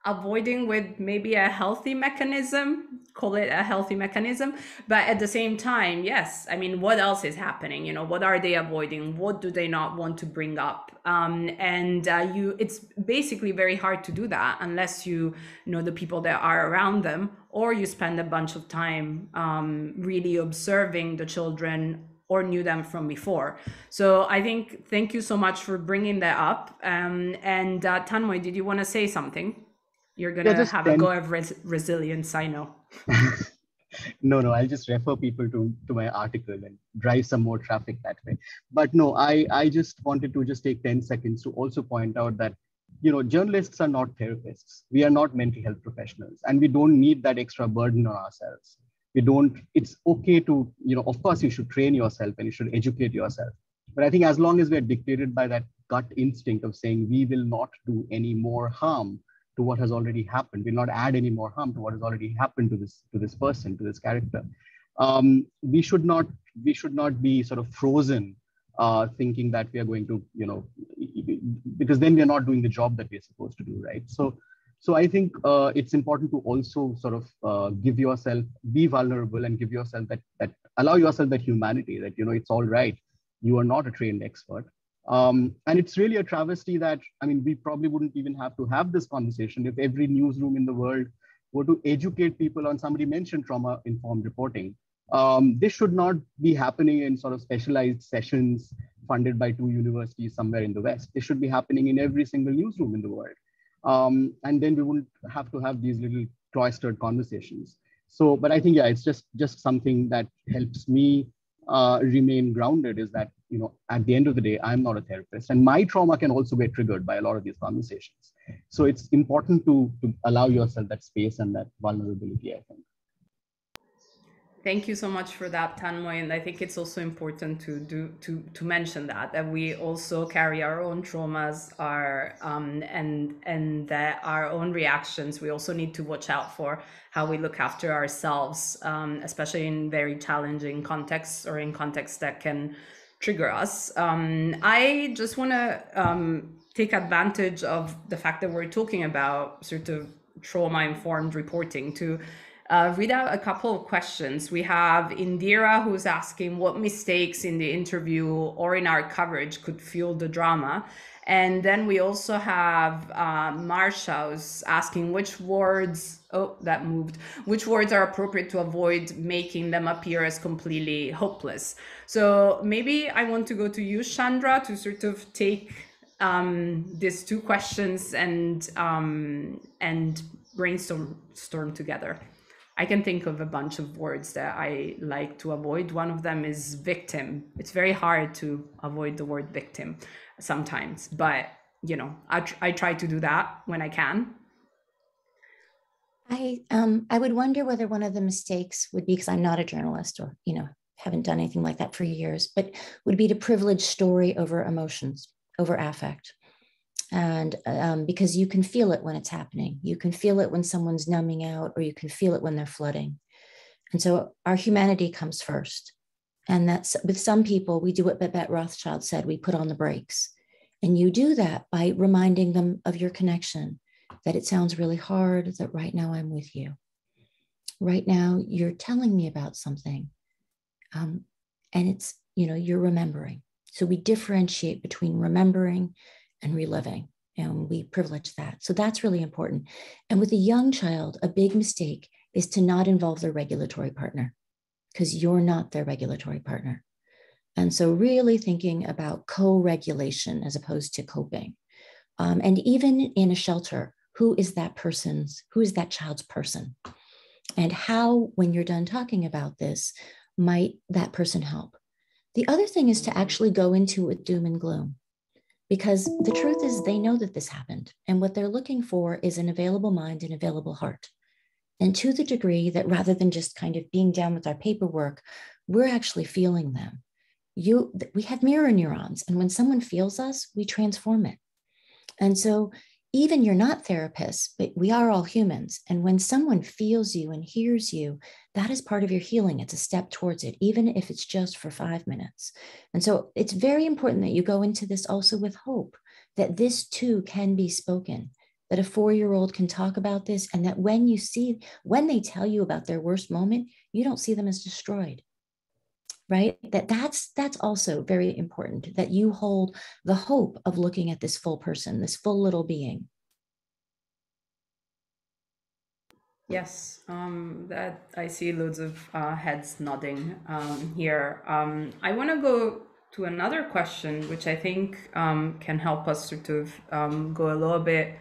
A: avoiding with maybe a healthy mechanism call it a healthy mechanism but at the same time yes i mean what else is happening you know what are they avoiding what do they not want to bring up um, and uh, you it's basically very hard to do that unless you know the people that are around them or you spend a bunch of time um, really observing the children or knew them from before. So I think thank you so much for bringing that up. Um, and uh, Tanmoy, did you want to say something? You're gonna yeah, have a go of res- resilience, I know. [LAUGHS]
D: no, no, I'll just refer people to to my article and drive some more traffic that way. But no, I I just wanted to just take 10 seconds to also point out that you know journalists are not therapists. We are not mental health professionals, and we don't need that extra burden on ourselves. We don't. It's okay to you know. Of course, you should train yourself and you should educate yourself. But I think as long as we're dictated by that gut instinct of saying we will not do any more harm to what has already happened. We'll not add any more harm to what has already happened to this to this person, to this character. Um, we should not we should not be sort of frozen, uh, thinking that we are going to you know because then we are not doing the job that we are supposed to do, right? So. So I think uh, it's important to also sort of uh, give yourself, be vulnerable, and give yourself that that allow yourself that humanity. That you know it's all right. You are not a trained expert um, and it's really a travesty that, I mean, we probably wouldn't even have to have this conversation if every newsroom in the world were to educate people on somebody mentioned trauma informed reporting. Um, this should not be happening in sort of specialized sessions funded by two universities somewhere in the West. This should be happening in every single newsroom in the world. Um, and then we wouldn't have to have these little cloistered conversations. So, but I think, yeah, it's just, just something that helps me uh, remain grounded is that you know at the end of the day i'm not a therapist and my trauma can also get triggered by a lot of these conversations so it's important to, to allow yourself that space and that vulnerability i think
A: Thank you so much for that, Tanmoy. And I think it's also important to do to to mention that that we also carry our own traumas, our um, and and that our own reactions. We also need to watch out for how we look after ourselves, um, especially in very challenging contexts or in contexts that can trigger us. Um, I just want to um, take advantage of the fact that we're talking about sort of trauma informed reporting to uh, read out a couple of questions. We have Indira who's asking what mistakes in the interview or in our coverage could fuel the drama. And then we also have uh, asking which words, oh, that moved, which words are appropriate to avoid making them appear as completely hopeless. So maybe I want to go to you, Chandra, to sort of take um, these two questions and um, and brainstorm storm together. I can think of a bunch of words that I like to avoid. One of them is victim. It's very hard to avoid the word victim sometimes, but you know, I, tr- I try to do that when I can.
B: I um I would wonder whether one of the mistakes would be because I'm not a journalist or you know haven't done anything like that for years, but would be to privilege story over emotions, over affect. And um, because you can feel it when it's happening. You can feel it when someone's numbing out or you can feel it when they're flooding. And so our humanity comes first and that's with some people we do what babette rothschild said we put on the brakes and you do that by reminding them of your connection that it sounds really hard that right now i'm with you right now you're telling me about something um, and it's you know you're remembering so we differentiate between remembering and reliving. And we privilege that. So that's really important. And with a young child, a big mistake is to not involve their regulatory partner because you're not their regulatory partner. And so, really thinking about co regulation as opposed to coping. Um, and even in a shelter, who is that person's, who is that child's person? And how, when you're done talking about this, might that person help? The other thing is to actually go into it with doom and gloom because the truth is they know that this happened and what they're looking for is an available mind and available heart and to the degree that rather than just kind of being down with our paperwork we're actually feeling them you we have mirror neurons and when someone feels us we transform it and so even you're not therapists, but we are all humans. And when someone feels you and hears you, that is part of your healing. It's a step towards it, even if it's just for five minutes. And so it's very important that you go into this also with hope that this too can be spoken, that a four year old can talk about this, and that when you see, when they tell you about their worst moment, you don't see them as destroyed right? That that's that's also very important that you hold the hope of looking at this full person this full little being.
A: Yes um, that i see loads of uh, heads nodding um, here. Um, i want to go to another question which i think um, can help us sort of um, go a little bit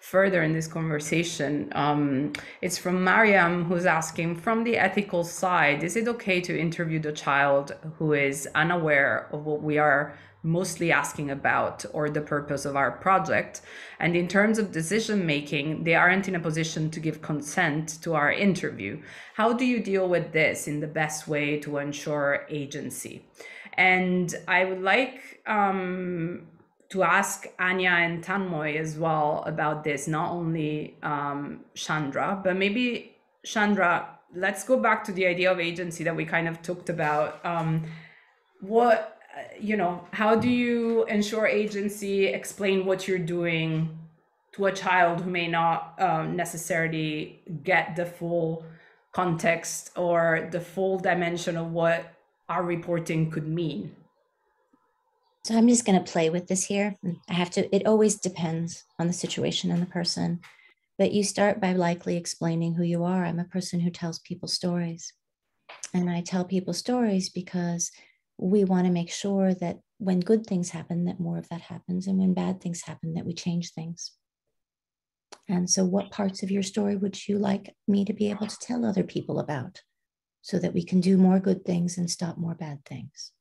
A: further in this conversation. Um, it's from Mariam, who's asking From the ethical side, is it okay to interview the child who is unaware of what we are mostly asking about or the purpose of our project? And in terms of decision making, they aren't in a position to give consent to our interview. How do you deal with this in the best way to ensure agency? And I would like um, to ask Anya and Tanmoy as well about this, not only um, Chandra, but maybe Chandra, let's go back to the idea of agency that we kind of talked about. Um, what, you know, how do you ensure agency, explain what you're doing to a child who may not um, necessarily get the full context or the full dimension of what our reporting could mean?
B: So I'm just going to play with this here. Mm, I have to, it always depends on the situation and the person. But you start by likely explaining who you are. I'm a person who tells people stories. And I tell people stories because we want to make sure that when good things happen, that more of that happens. And when bad things happen, that we change things. And so, what parts of your story would you like me to be able to tell other people about so that we can do more good things and stop more bad things?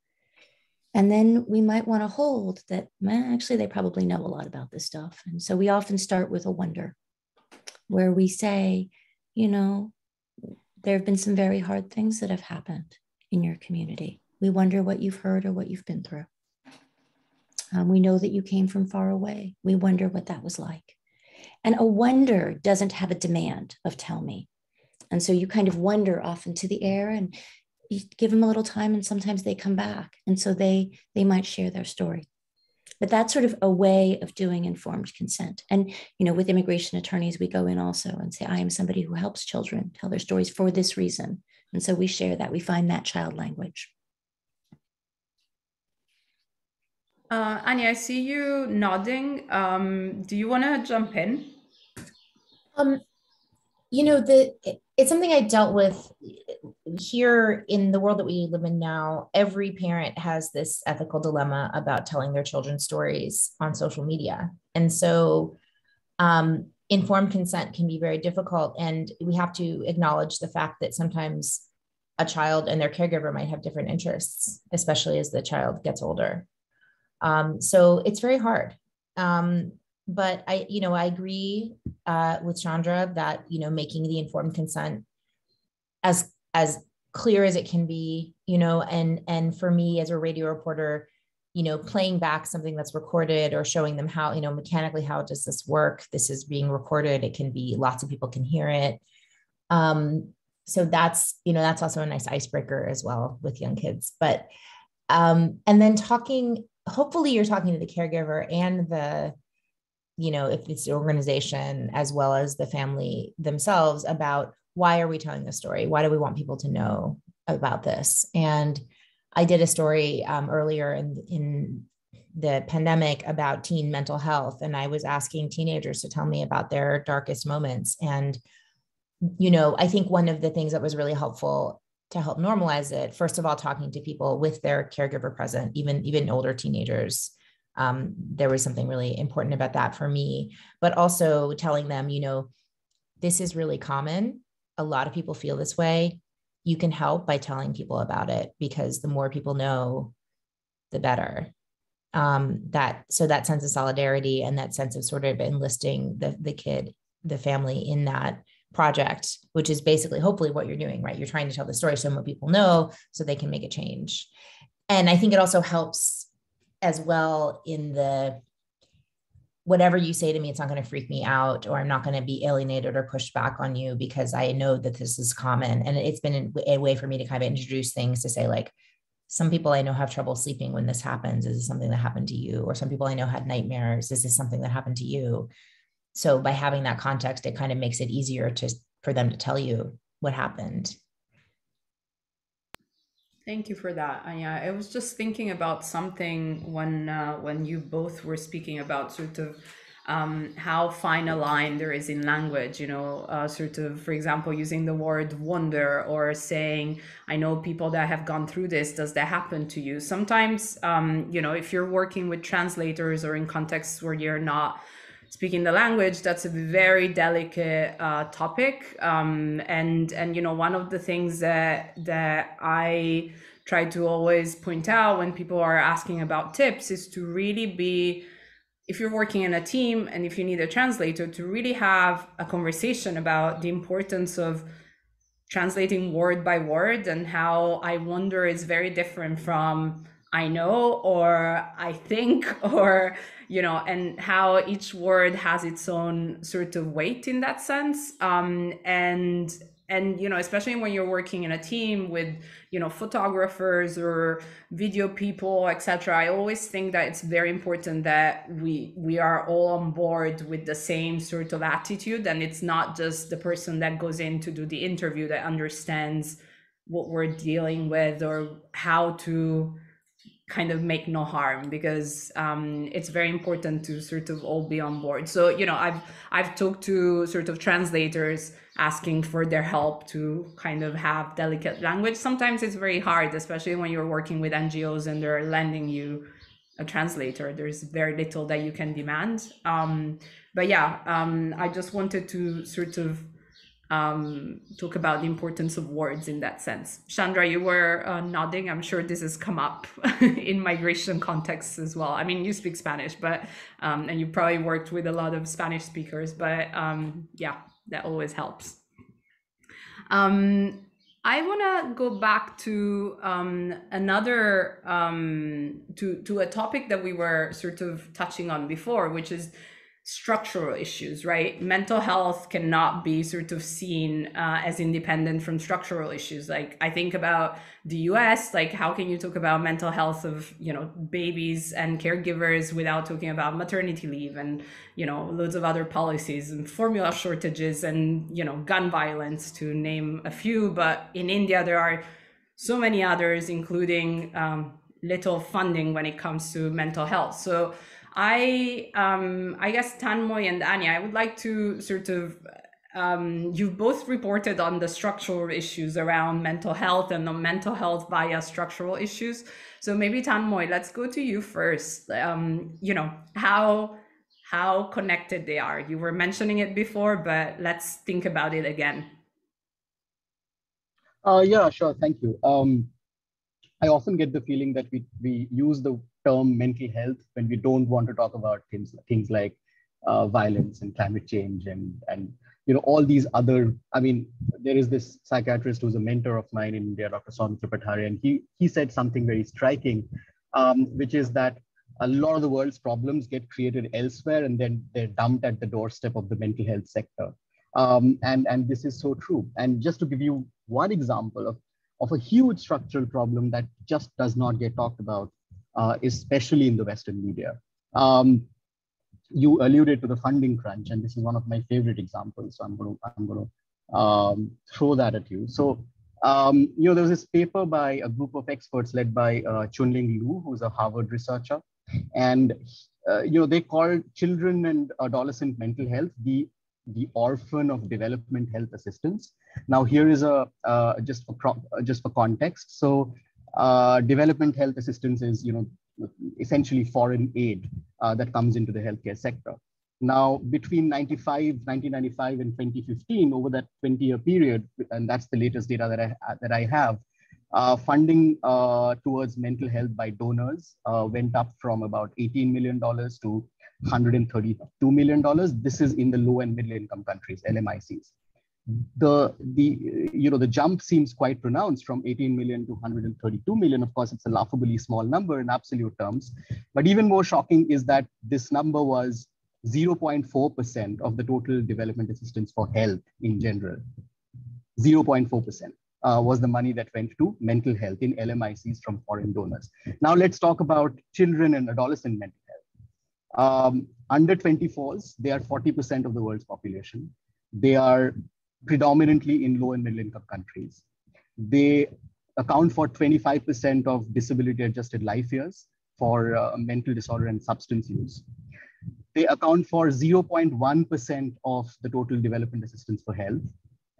B: And then we might want to hold that, actually, they probably know a lot about this stuff. And so we often start with a wonder where we say, you know, there have been some very hard things that have happened in your community. We wonder what you've heard or what you've been through. Um, we know that you came from far away. We wonder what that was like. And a wonder doesn't have a demand of tell me. And so you kind of wonder off into the air and you give them a little time and sometimes they come back and so they they might share their story but that's sort of a way of doing informed consent. And, you know, with immigration attorneys, we go in also and say, I am somebody who helps children tell their stories for this reason. And so we share that, we find that child language.
A: Uh, Anya, I see you nodding. Um, do you want to jump in?
C: Um, you know, the it's something I dealt with here in the world that we live in now. Every parent has this ethical dilemma about telling their children stories on social media, and so um, informed consent can be very difficult. And we have to acknowledge the fact that sometimes a child and their caregiver might have different interests, especially as the child gets older. Um, so it's very hard. Um, but I, you know, I agree uh, with Chandra that you know making the informed consent as as clear as it can be, you know, and and for me as a radio reporter, you know, playing back something that's recorded or showing them how, you know, mechanically how does this work? This is being recorded. It can be lots of people can hear it. Um, so that's you know that's also a nice icebreaker as well with young kids. But um, and then talking hopefully you're talking to the caregiver and the you know if it's the organization as well as the family themselves about why are we telling this story? Why do we want people to know about this? And i did a story um, earlier in in the pandemic about teen mental health and i was asking teenagers to tell me about their darkest moments. And you know i think one of the things that was really helpful to help normalize it first of all talking to people with their caregiver present even even older teenagers um, there was something really important about that for me but also telling them you know this is really common a lot of people feel this way you can help by telling people about it because the more people know the better um, that so that sense of solidarity and that sense of sort of enlisting the the kid the family in that project, which is basically hopefully what you're doing, right? You're trying to tell the story so more people know so they can make a change. And I think it also helps as well in the whatever you say to me, it's not going to freak me out, or I'm not going to be alienated or pushed back on you because I know that this is common. And it's been a way for me to kind of introduce things to say, like, some people I know have trouble sleeping when this happens. Is this something that happened to you? Or some people I know had nightmares. Is this something that happened to you? so by having that context it kind of makes it easier to for them to tell you what happened
A: Thank you for that. Anya. I was just thinking about something when uh, when you both were speaking about sort of um, how fine a line there is in language. You know, uh, sort of, for example, using the word wonder or saying, "I know people that have gone through this. Does that happen to you?" Sometimes, um, you know, if you're working with translators or in contexts where you're not speaking the language that's a very delicate uh, topic. Um, and and you know one of the things that that i try to always point out when people are asking about tips is to really be if you're working in a team and if you need a translator to really have a conversation about the importance of translating word by word and how i wonder is very different from i know or i think [LAUGHS] or you know, and how each word has its own sort of weight in that sense. Um, and and you know especially when you're working in a team with you know photographers or video people etc i always think that it's very important that we we are all on board with the same sort of attitude and it's not just the person that goes in to do the interview that understands what we're dealing with or how to kind of make no harm because um, it's very important to sort of all be on board. So you know, I've I've talked to sort of translators asking for their help to kind of have delicate language. Sometimes it's very hard, especially when you're working with NGOs and they're lending you a translator. There's very little that you can demand. Um, but yeah, um, I just wanted to sort of um, talk about the importance of words in that sense. Chandra, you were uh, nodding. I'm sure this has come up [LAUGHS] in migration contexts as well. I mean, you speak Spanish, but um, and you probably worked with a lot of Spanish speakers, but um, yeah, that always helps. Um, I want to go back to um, another um, to to a topic that we were sort of touching on before, which is structural issues, right? Mental health cannot be sort of seen uh, as independent from structural issues. Like I think about the US, like how can you talk about mental health of, you know, babies and caregivers without talking about maternity leave and, you know, loads of other policies and formula shortages and, you know, gun violence to name a few. But in India, there are so many others, including um, little funding when it comes to mental health. So I um, I guess Tanmoy and Anya, I would like to sort of um, you've both reported on the structural issues around mental health and the mental health via structural issues. So maybe Tanmoy, let's go to you first. Um, you know how how connected they are. You were mentioning it before, but let's think about it again.
D: Uh, yeah, sure. Thank you. Um, I often get the feeling that we we use the term mental health when we don't want to talk about things things like uh, violence and climate change and and you know all these other i mean there is this psychiatrist who's a mentor of mine in india dr Soumitra Pathare, and he he said something very striking um, which is that a lot of the world's problems get created elsewhere and then they're dumped at the doorstep of the mental health sector. Um, and and this is so true. And just to give you one example of of a huge structural problem that just does not get talked about especially in the Western media. Um, you alluded to the funding crunch, and this is one of my favorite examples. So I'm going to I'm going to um, throw that at you. So um, you know, there was this paper by a group of experts led by uh, Chunling Lu, who's a Harvard researcher, and uh, you know they called children and adolescent mental health the the orphan of development health assistance. Now here is a uh, just for just for context. So uh, development health assistance is, you know, essentially foreign aid uh, that comes into the healthcare sector. Now, between 95, 1995 and 2015, over that 20-year period, and that's the latest data that I, that I have, uh, funding uh, towards mental health by donors uh, went up from about $18 million to $132 million. This is in the low and middle income countries, LMICs the the you know the jump seems quite pronounced from 18 million to 132 million. Of course it's a laughably small number in absolute terms. But even more shocking is that this number was 0.4% of the total development assistance for health in general. 0.4% uh, was the money that went to mental health in lmics from foreign donors. Now let's talk about children and adolescent mental health. Um, under 24s they are 40% of the world's population. They are predominantly in low and middle income countries. They account for 25% of disability adjusted life years for uh, mental disorder and substance use. They account for 0.1% of the total development assistance for health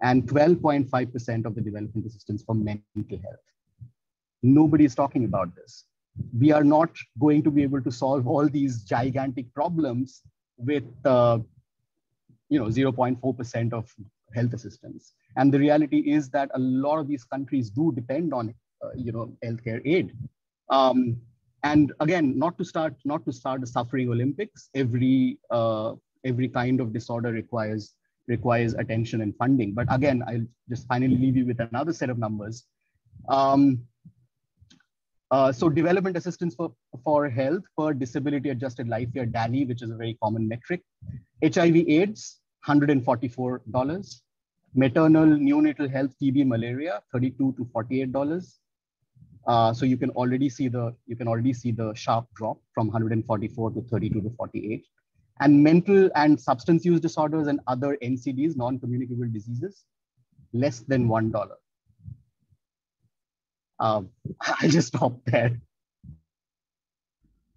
D: and 12.5% of the development assistance for mental health. Nobody is talking about this. We are not going to be able to solve all these gigantic problems with uh, you know 0.4% of health assistance. And the reality is that a lot of these countries do depend on, uh, you know, healthcare aid. Um, and again, not to start not to start the suffering Olympics. Every uh, every kind of disorder requires requires attention and funding. But again, I'll just finally leave you with another set of numbers. Um, uh, so development assistance for, for health per disability adjusted life year DALY, which is a very common metric. HIV AIDS, $144. Maternal neonatal health TB malaria, 32 to $48. Uh, so you can already see the you can already see the sharp drop from 144 to 32 to 48 and mental and substance use disorders and other ncds non-communicable diseases less than one dollar um, [LAUGHS] i'll just stop there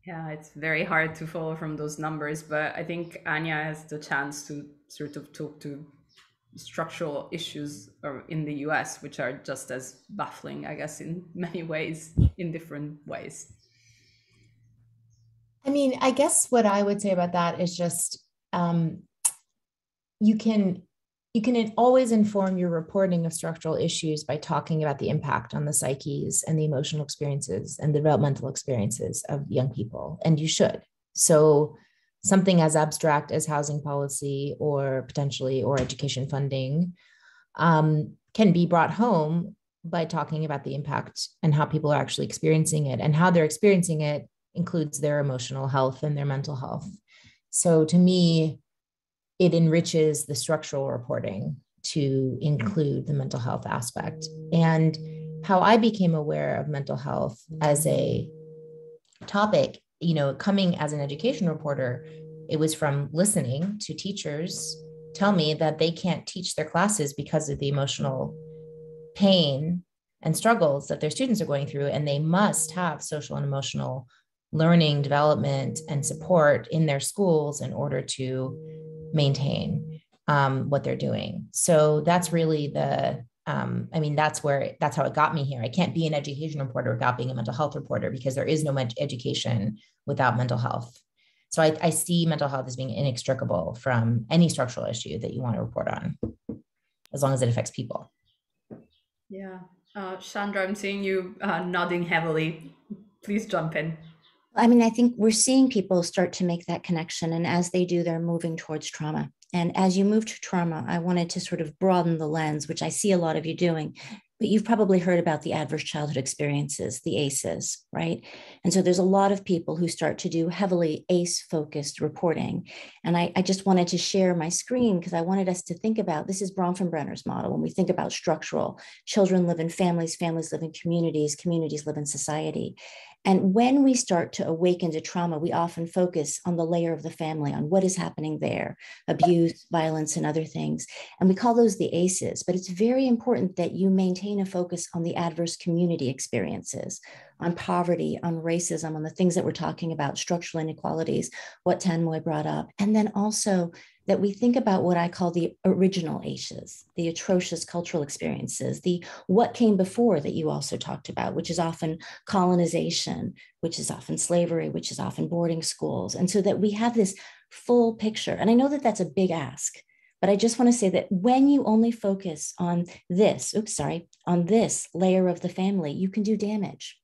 A: yeah, it's very hard to follow from those numbers, but I think Anya has the chance to sort of talk to structural issues in the US, which are just as baffling, I guess, in many ways, in different ways.
C: I mean, I guess what I would say about that is just um, you can you can always inform your reporting of structural issues by talking about the impact on the psyches and the emotional experiences and the developmental experiences of young people and you should. So something as abstract as housing policy or potentially or education funding um, can be brought home by talking about the impact and how people are actually experiencing it and how they're experiencing it includes their emotional health and their mental health. So to me, it enriches the structural reporting to include the mental health aspect. And how I became aware of mental health as a topic, you know, coming as an education reporter, it was from listening to teachers tell me that they can't teach their classes because of the emotional pain and struggles that their students are going through. And they must have social and emotional learning, development, and support in their schools in order to maintain um, what they're doing. So that's really the um, I mean, that's where that's how it got me here. I can't be an education reporter without being a mental health reporter because there is no much education without mental health. So I, I see mental health as being inextricable from any structural issue that you want to report on, as long as it affects people.
A: Yeah. Uh, Chandra, I'm seeing you uh, nodding heavily. Please jump in.
B: I mean, I think we're seeing people start to make that connection. And as they do, they're moving towards trauma. And as you move to trauma, I wanted to sort of broaden the lens, which I see a lot of you doing, but you've probably heard about the adverse childhood experiences, the ACEs, right? And so there's a lot of people who start to do heavily ACE focused reporting. And I, I just wanted to share my screen because I wanted us to think about this is Bronfenbrenner's model. When we think about structural, children live in families, families live in communities, communities live in society. And when we start to awaken to trauma, we often focus on the layer of the family, on what is happening there abuse, violence, and other things. And we call those the ACEs. But it's very important that you maintain a focus on the adverse community experiences, on poverty, on racism, on the things that we're talking about, structural inequalities, what Tanmoy brought up. And then also that we think about what I call the original ACEs, the atrocious cultural experiences, the what came before that you also talked about, which is often colonization, which is often slavery, which is often boarding schools. And so that we have this full picture. And I know that that's a big ask, but I just want to say that when you only focus on this, oops, sorry, on this layer of the family, you can do damage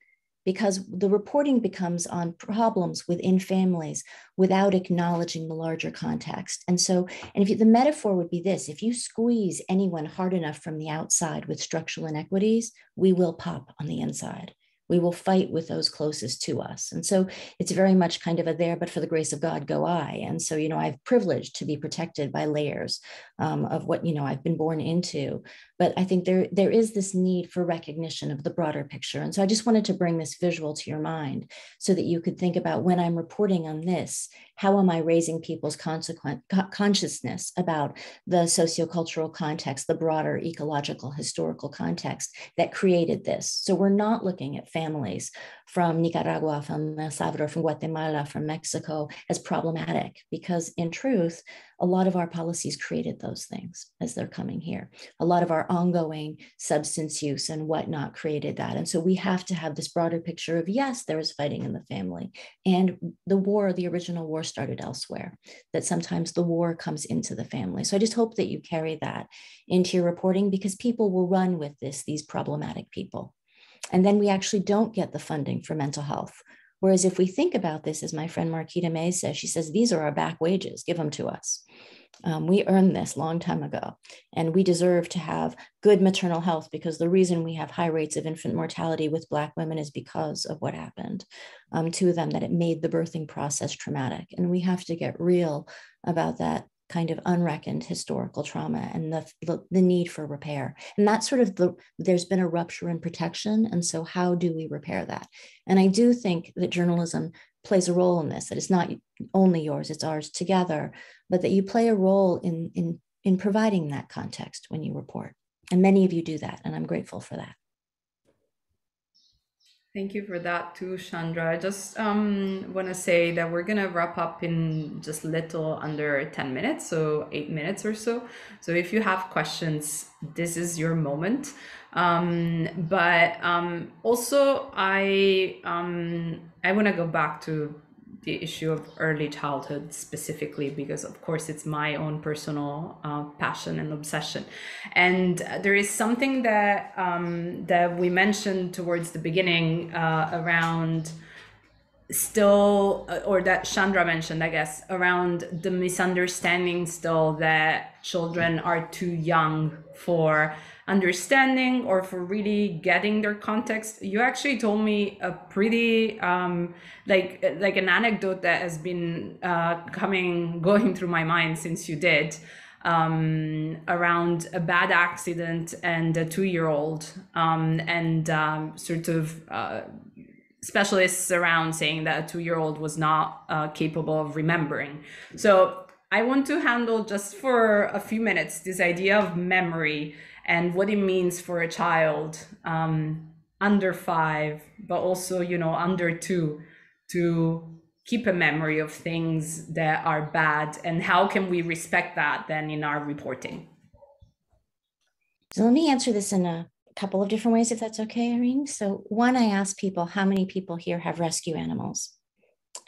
B: because the reporting becomes on problems within families without acknowledging the larger context. And so, and if you, the metaphor would be this if you squeeze anyone hard enough from the outside with structural inequities, we will pop on the inside we will fight with those closest to us. And so it's very much kind of a there, but for the grace of God, go I. And so, you know, I've privileged to be protected by layers um, of what, you know, I've been born into. But I think there, there is this need for recognition of the broader picture. And so I just wanted to bring this visual to your mind so that you could think about when I'm reporting on this, how am I raising people's consequent consciousness about the sociocultural context, the broader ecological, historical context that created this? So we're not looking at families from Nicaragua, from El Salvador, from Guatemala, from Mexico as problematic because, in truth, a lot of our policies created those things as they're coming here. A lot of our ongoing substance use and whatnot created that. And so we have to have this broader picture of yes, there was fighting in the family. And the war, the original war started elsewhere, that sometimes the war comes into the family. So I just hope that you carry that into your reporting because people will run with this, these problematic people. And then we actually don't get the funding for mental health. Whereas if we think about this, as my friend Marquita May says, she says, these are our back wages, give them to us. Um, we earned this long time ago, and we deserve to have good maternal health because the reason we have high rates of infant mortality with Black women is because of what happened um, to them, that it made the birthing process traumatic. And we have to get real about that kind of unreckoned historical trauma and the, the, the, need for repair. And that's sort of the, there's been a rupture in protection. And so, how do we repair that? And I do think that journalism plays a role in this, that it's not only yours, it's ours together, but that you play a role in, in, in providing that context when you report. And many of you do that. And I'm grateful for that.
A: Thank you for that too, Chandra. I just um, want to say that we're going to wrap up in just little under 10 minutes, so eight minutes or so. So if you have questions, this is your moment. Um, but um, also, I um, I want to go back to the issue of early childhood specifically because of course it's my own personal uh, passion and obsession. And there is something that um, that we mentioned towards the beginning uh, around still uh, or that Chandra mentioned I guess around the misunderstanding still that children are too young for understanding or for really getting their context. You actually told me a pretty um, like like an anecdote that has been uh, coming [LAUGHS] going through my mind since you did um, around a bad accident and a two-year-old um, and um, sort of uh, specialists around saying that a two-year-old was not uh, capable of remembering. So i want to handle just for a few minutes this idea of memory and what it means for a child um, under five, but also, you know, under two to keep a memory of things that are bad and how can we respect that then in our reporting?
B: So let me answer this in a couple of different ways if that's okay irene. So one i ask people how many people here have rescue animals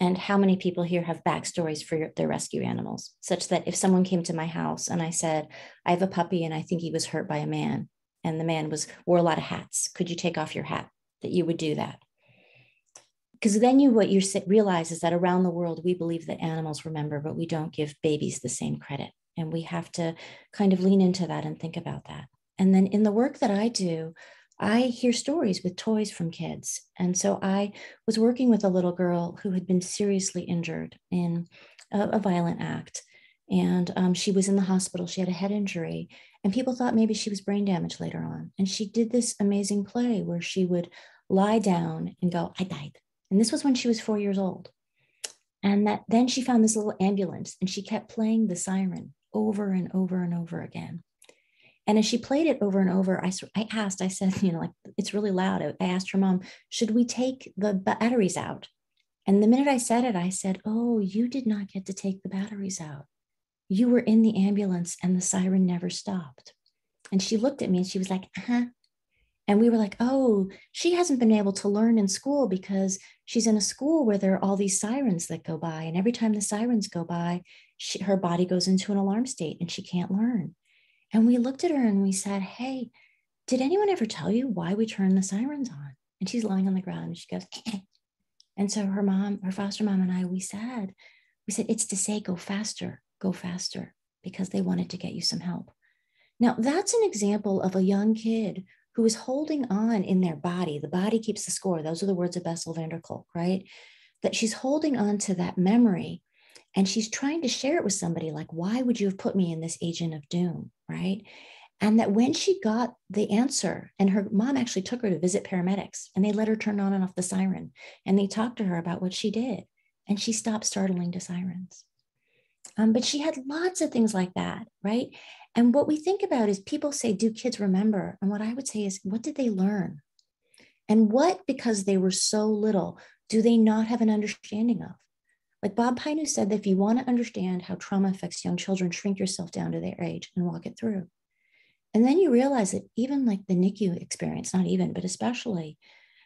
B: and how many people here have backstories for their rescue animals, such that if someone came to my house and I said, I have a puppy and I think he was hurt by a man, and the man was wore a lot of hats, could you take off your hat? That you would do that. Because then you what you realize is that around the world we believe that animals remember, but we don't give babies the same credit. And we have to kind of lean into that and think about that. And then in the work that I do, I hear stories with toys from kids. And so I was working with a little girl who had been seriously injured in a, a violent act. And um, she was in the hospital. She had a head injury. And people thought maybe she was brain damaged later on. And she did this amazing play where she would lie down and go, I died. And this was when she was four years old. And that then she found this little ambulance and she kept playing the siren over and over and over again. And as she played it over and over, I, I asked, I said, you know, like, it's really loud. I asked her mom, should we take the batteries out? And the minute I said it, I said, oh, you did not get to take the batteries out. You were in the ambulance and the siren never stopped. And she looked at me and she was like, uh huh. And we were like, oh, she hasn't been able to learn in school because she's in a school where there are all these sirens that go by. And every time the sirens go by, she, her body goes into an alarm state and she can't learn. And we looked at her and we said, Hey, did anyone ever tell you why we turn the sirens on? And she's lying on the ground and she goes, eh. [LAUGHS] and so her mom, her foster mom and I, we said, we said, it's to say, go faster, go faster, because they wanted to get you some help. Now, that's an example of a young kid who is holding on in their body. The body keeps the score. Those are the words of Bessel van der Kolk, right? That she's holding on to that memory and she's trying to share it with somebody like, why would you have put me in this agent of doom? Right. And that when she got the answer, and her mom actually took her to visit paramedics and they let her turn on and off the siren and they talked to her about what she did. And she stopped startling to sirens. Um, but she had lots of things like that. Right. And what we think about is people say, do kids remember? And what I would say is, what did they learn? And what, because they were so little, do they not have an understanding of? Like Bob Pynoos said, that if you want to understand how trauma affects young children, shrink yourself down to their age and walk it through. And then you realize that even like the NICU experience, not even, but especially,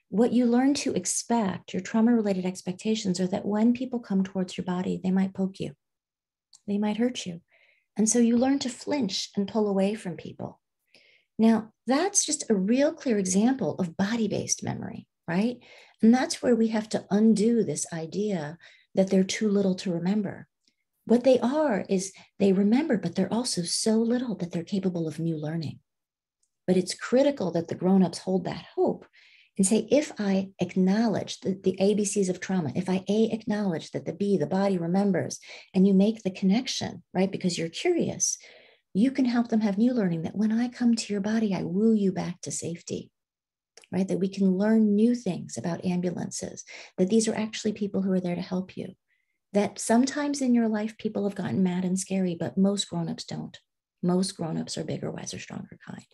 B: what you learn to expect, your trauma related expectations are that when people come towards your body, they might poke you, they might hurt you. And so you learn to flinch and pull away from people. Now, that's just a real clear example of body based memory, right? And that's where we have to undo this idea that they're too little to remember. What they are is they remember, but they're also so little that they're capable of new learning. But it's critical that the grown-ups hold that hope and say, if I acknowledge the, the ABCs of trauma, if I A, acknowledge that the B, the body remembers, and you make the connection, right? Because you're curious, you can help them have new learning that when I come to your body, I woo you back to safety right? That we can learn new things about ambulances, that these are actually people who are there to help you. That sometimes in your life, people have gotten mad and scary, but most grown-ups don't. Most grown-ups are bigger, wiser, stronger kind.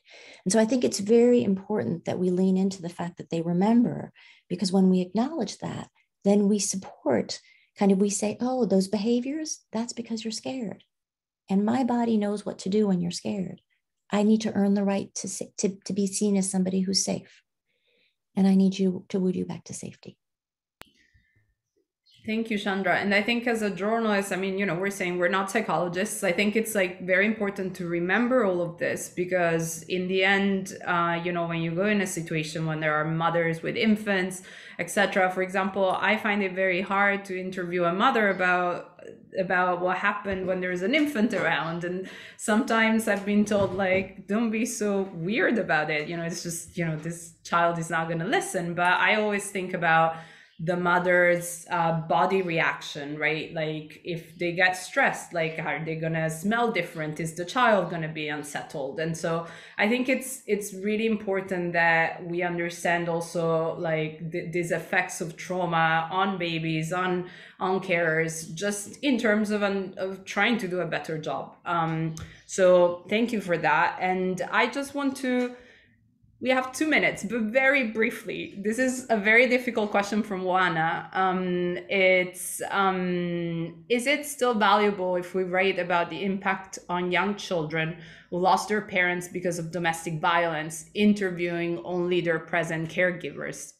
B: And so I think it's very important that we lean into the fact that they remember, because when we acknowledge that, then we support kind of we say, oh, those behaviors, that's because you're scared. And my body knows what to do when you're scared. I need to earn the right to, to, to be seen as somebody who's safe and I need you to woo you back to safety.
A: Thank you, Chandra. And I think as a journalist, I mean, you know, we're saying we're not psychologists. I think it's like very important to remember all of this because in the end, uh, you know, when you go in a situation when there are mothers with infants, etc. For example, I find it very hard to interview a mother about about what happened when there's an infant around. And sometimes i've been told like don't be so weird about it. You know it's just you know this child is not going to listen. But i always think about the mother's uh, body reaction, right? Like if they get stressed, like are they gonna smell different? Is the child gonna be unsettled? And so I think it's it's really important that we understand also like th- these effects of trauma on babies, on on carers, just in terms of an, of trying to do a better job. Um, so thank you for that, and I just want to we have two minutes, but very briefly. This is a very difficult question from Juana. Um, it's um, is it still valuable if we write about the impact on young children who lost their parents because of domestic violence, interviewing only their present caregivers?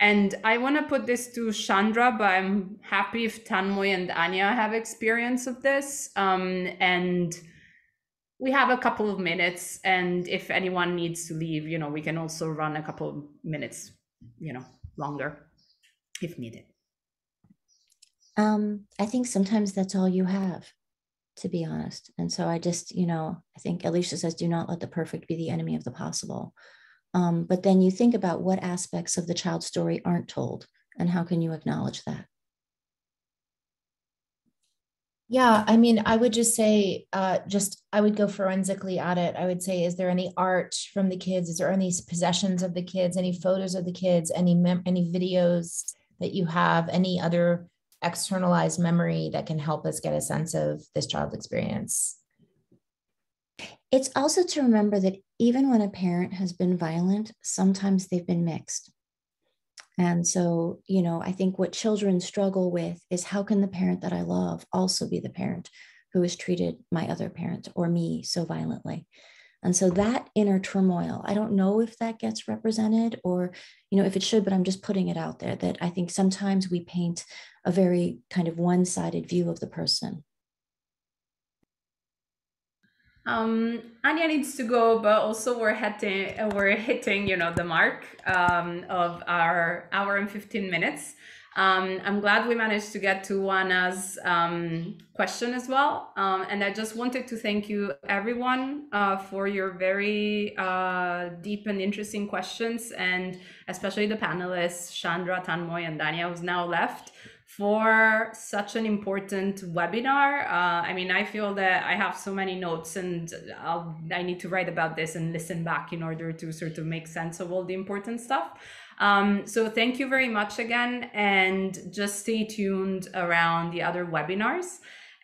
A: And I want to put this to Chandra, but I'm happy if Tanmoy and Anya have experience of this. Um, and we have a couple of minutes and if anyone needs to leave you know we can also run a couple of minutes you know longer if needed.
B: Um i think sometimes that's all you have to be honest. And so i just you know i think alicia says do not let the perfect be the enemy of the possible. Um, but then you think about what aspects of the child's story aren't told and how can you acknowledge that
C: Yeah, I mean, I would just say, uh, just I would go forensically at it. I would say, is there any art from the kids? Is there any possessions of the kids? Any photos of the kids? Any mem- any videos that you have? Any other externalized memory that can help us get a sense of this child's experience?
B: It's also to remember that even when a parent has been violent, sometimes they've been mixed. And so, you know, I think what children struggle with is how can the parent that I love also be the parent who has treated my other parent or me so violently? And so that inner turmoil, I don't know if that gets represented or, you know, if it should, but I'm just putting it out there that I think sometimes we paint a very kind of one sided view of the person.
A: Um, Anya needs to go, but also we're hitting we're hitting you know the mark um, of our hour and fifteen minutes. Um, I'm glad we managed to get to Juana's um, question as well. Um, and I just wanted to thank you, everyone, uh, for your very uh, deep and interesting questions, and especially the panelists, Chandra, Tanmoy, and Anya, who's now left for such an important webinar. Uh, I mean, I feel that I have so many notes and I'll, I need to write about this and listen back in order to sort of make sense of all the important stuff. Um, so thank you very much again and just stay tuned around the other webinars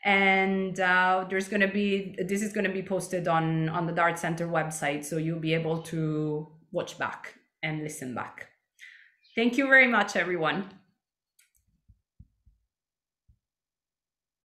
A: and uh, there's going to be this is going to be posted on on the dart center website so you'll be able to watch back and listen back thank you very much everyone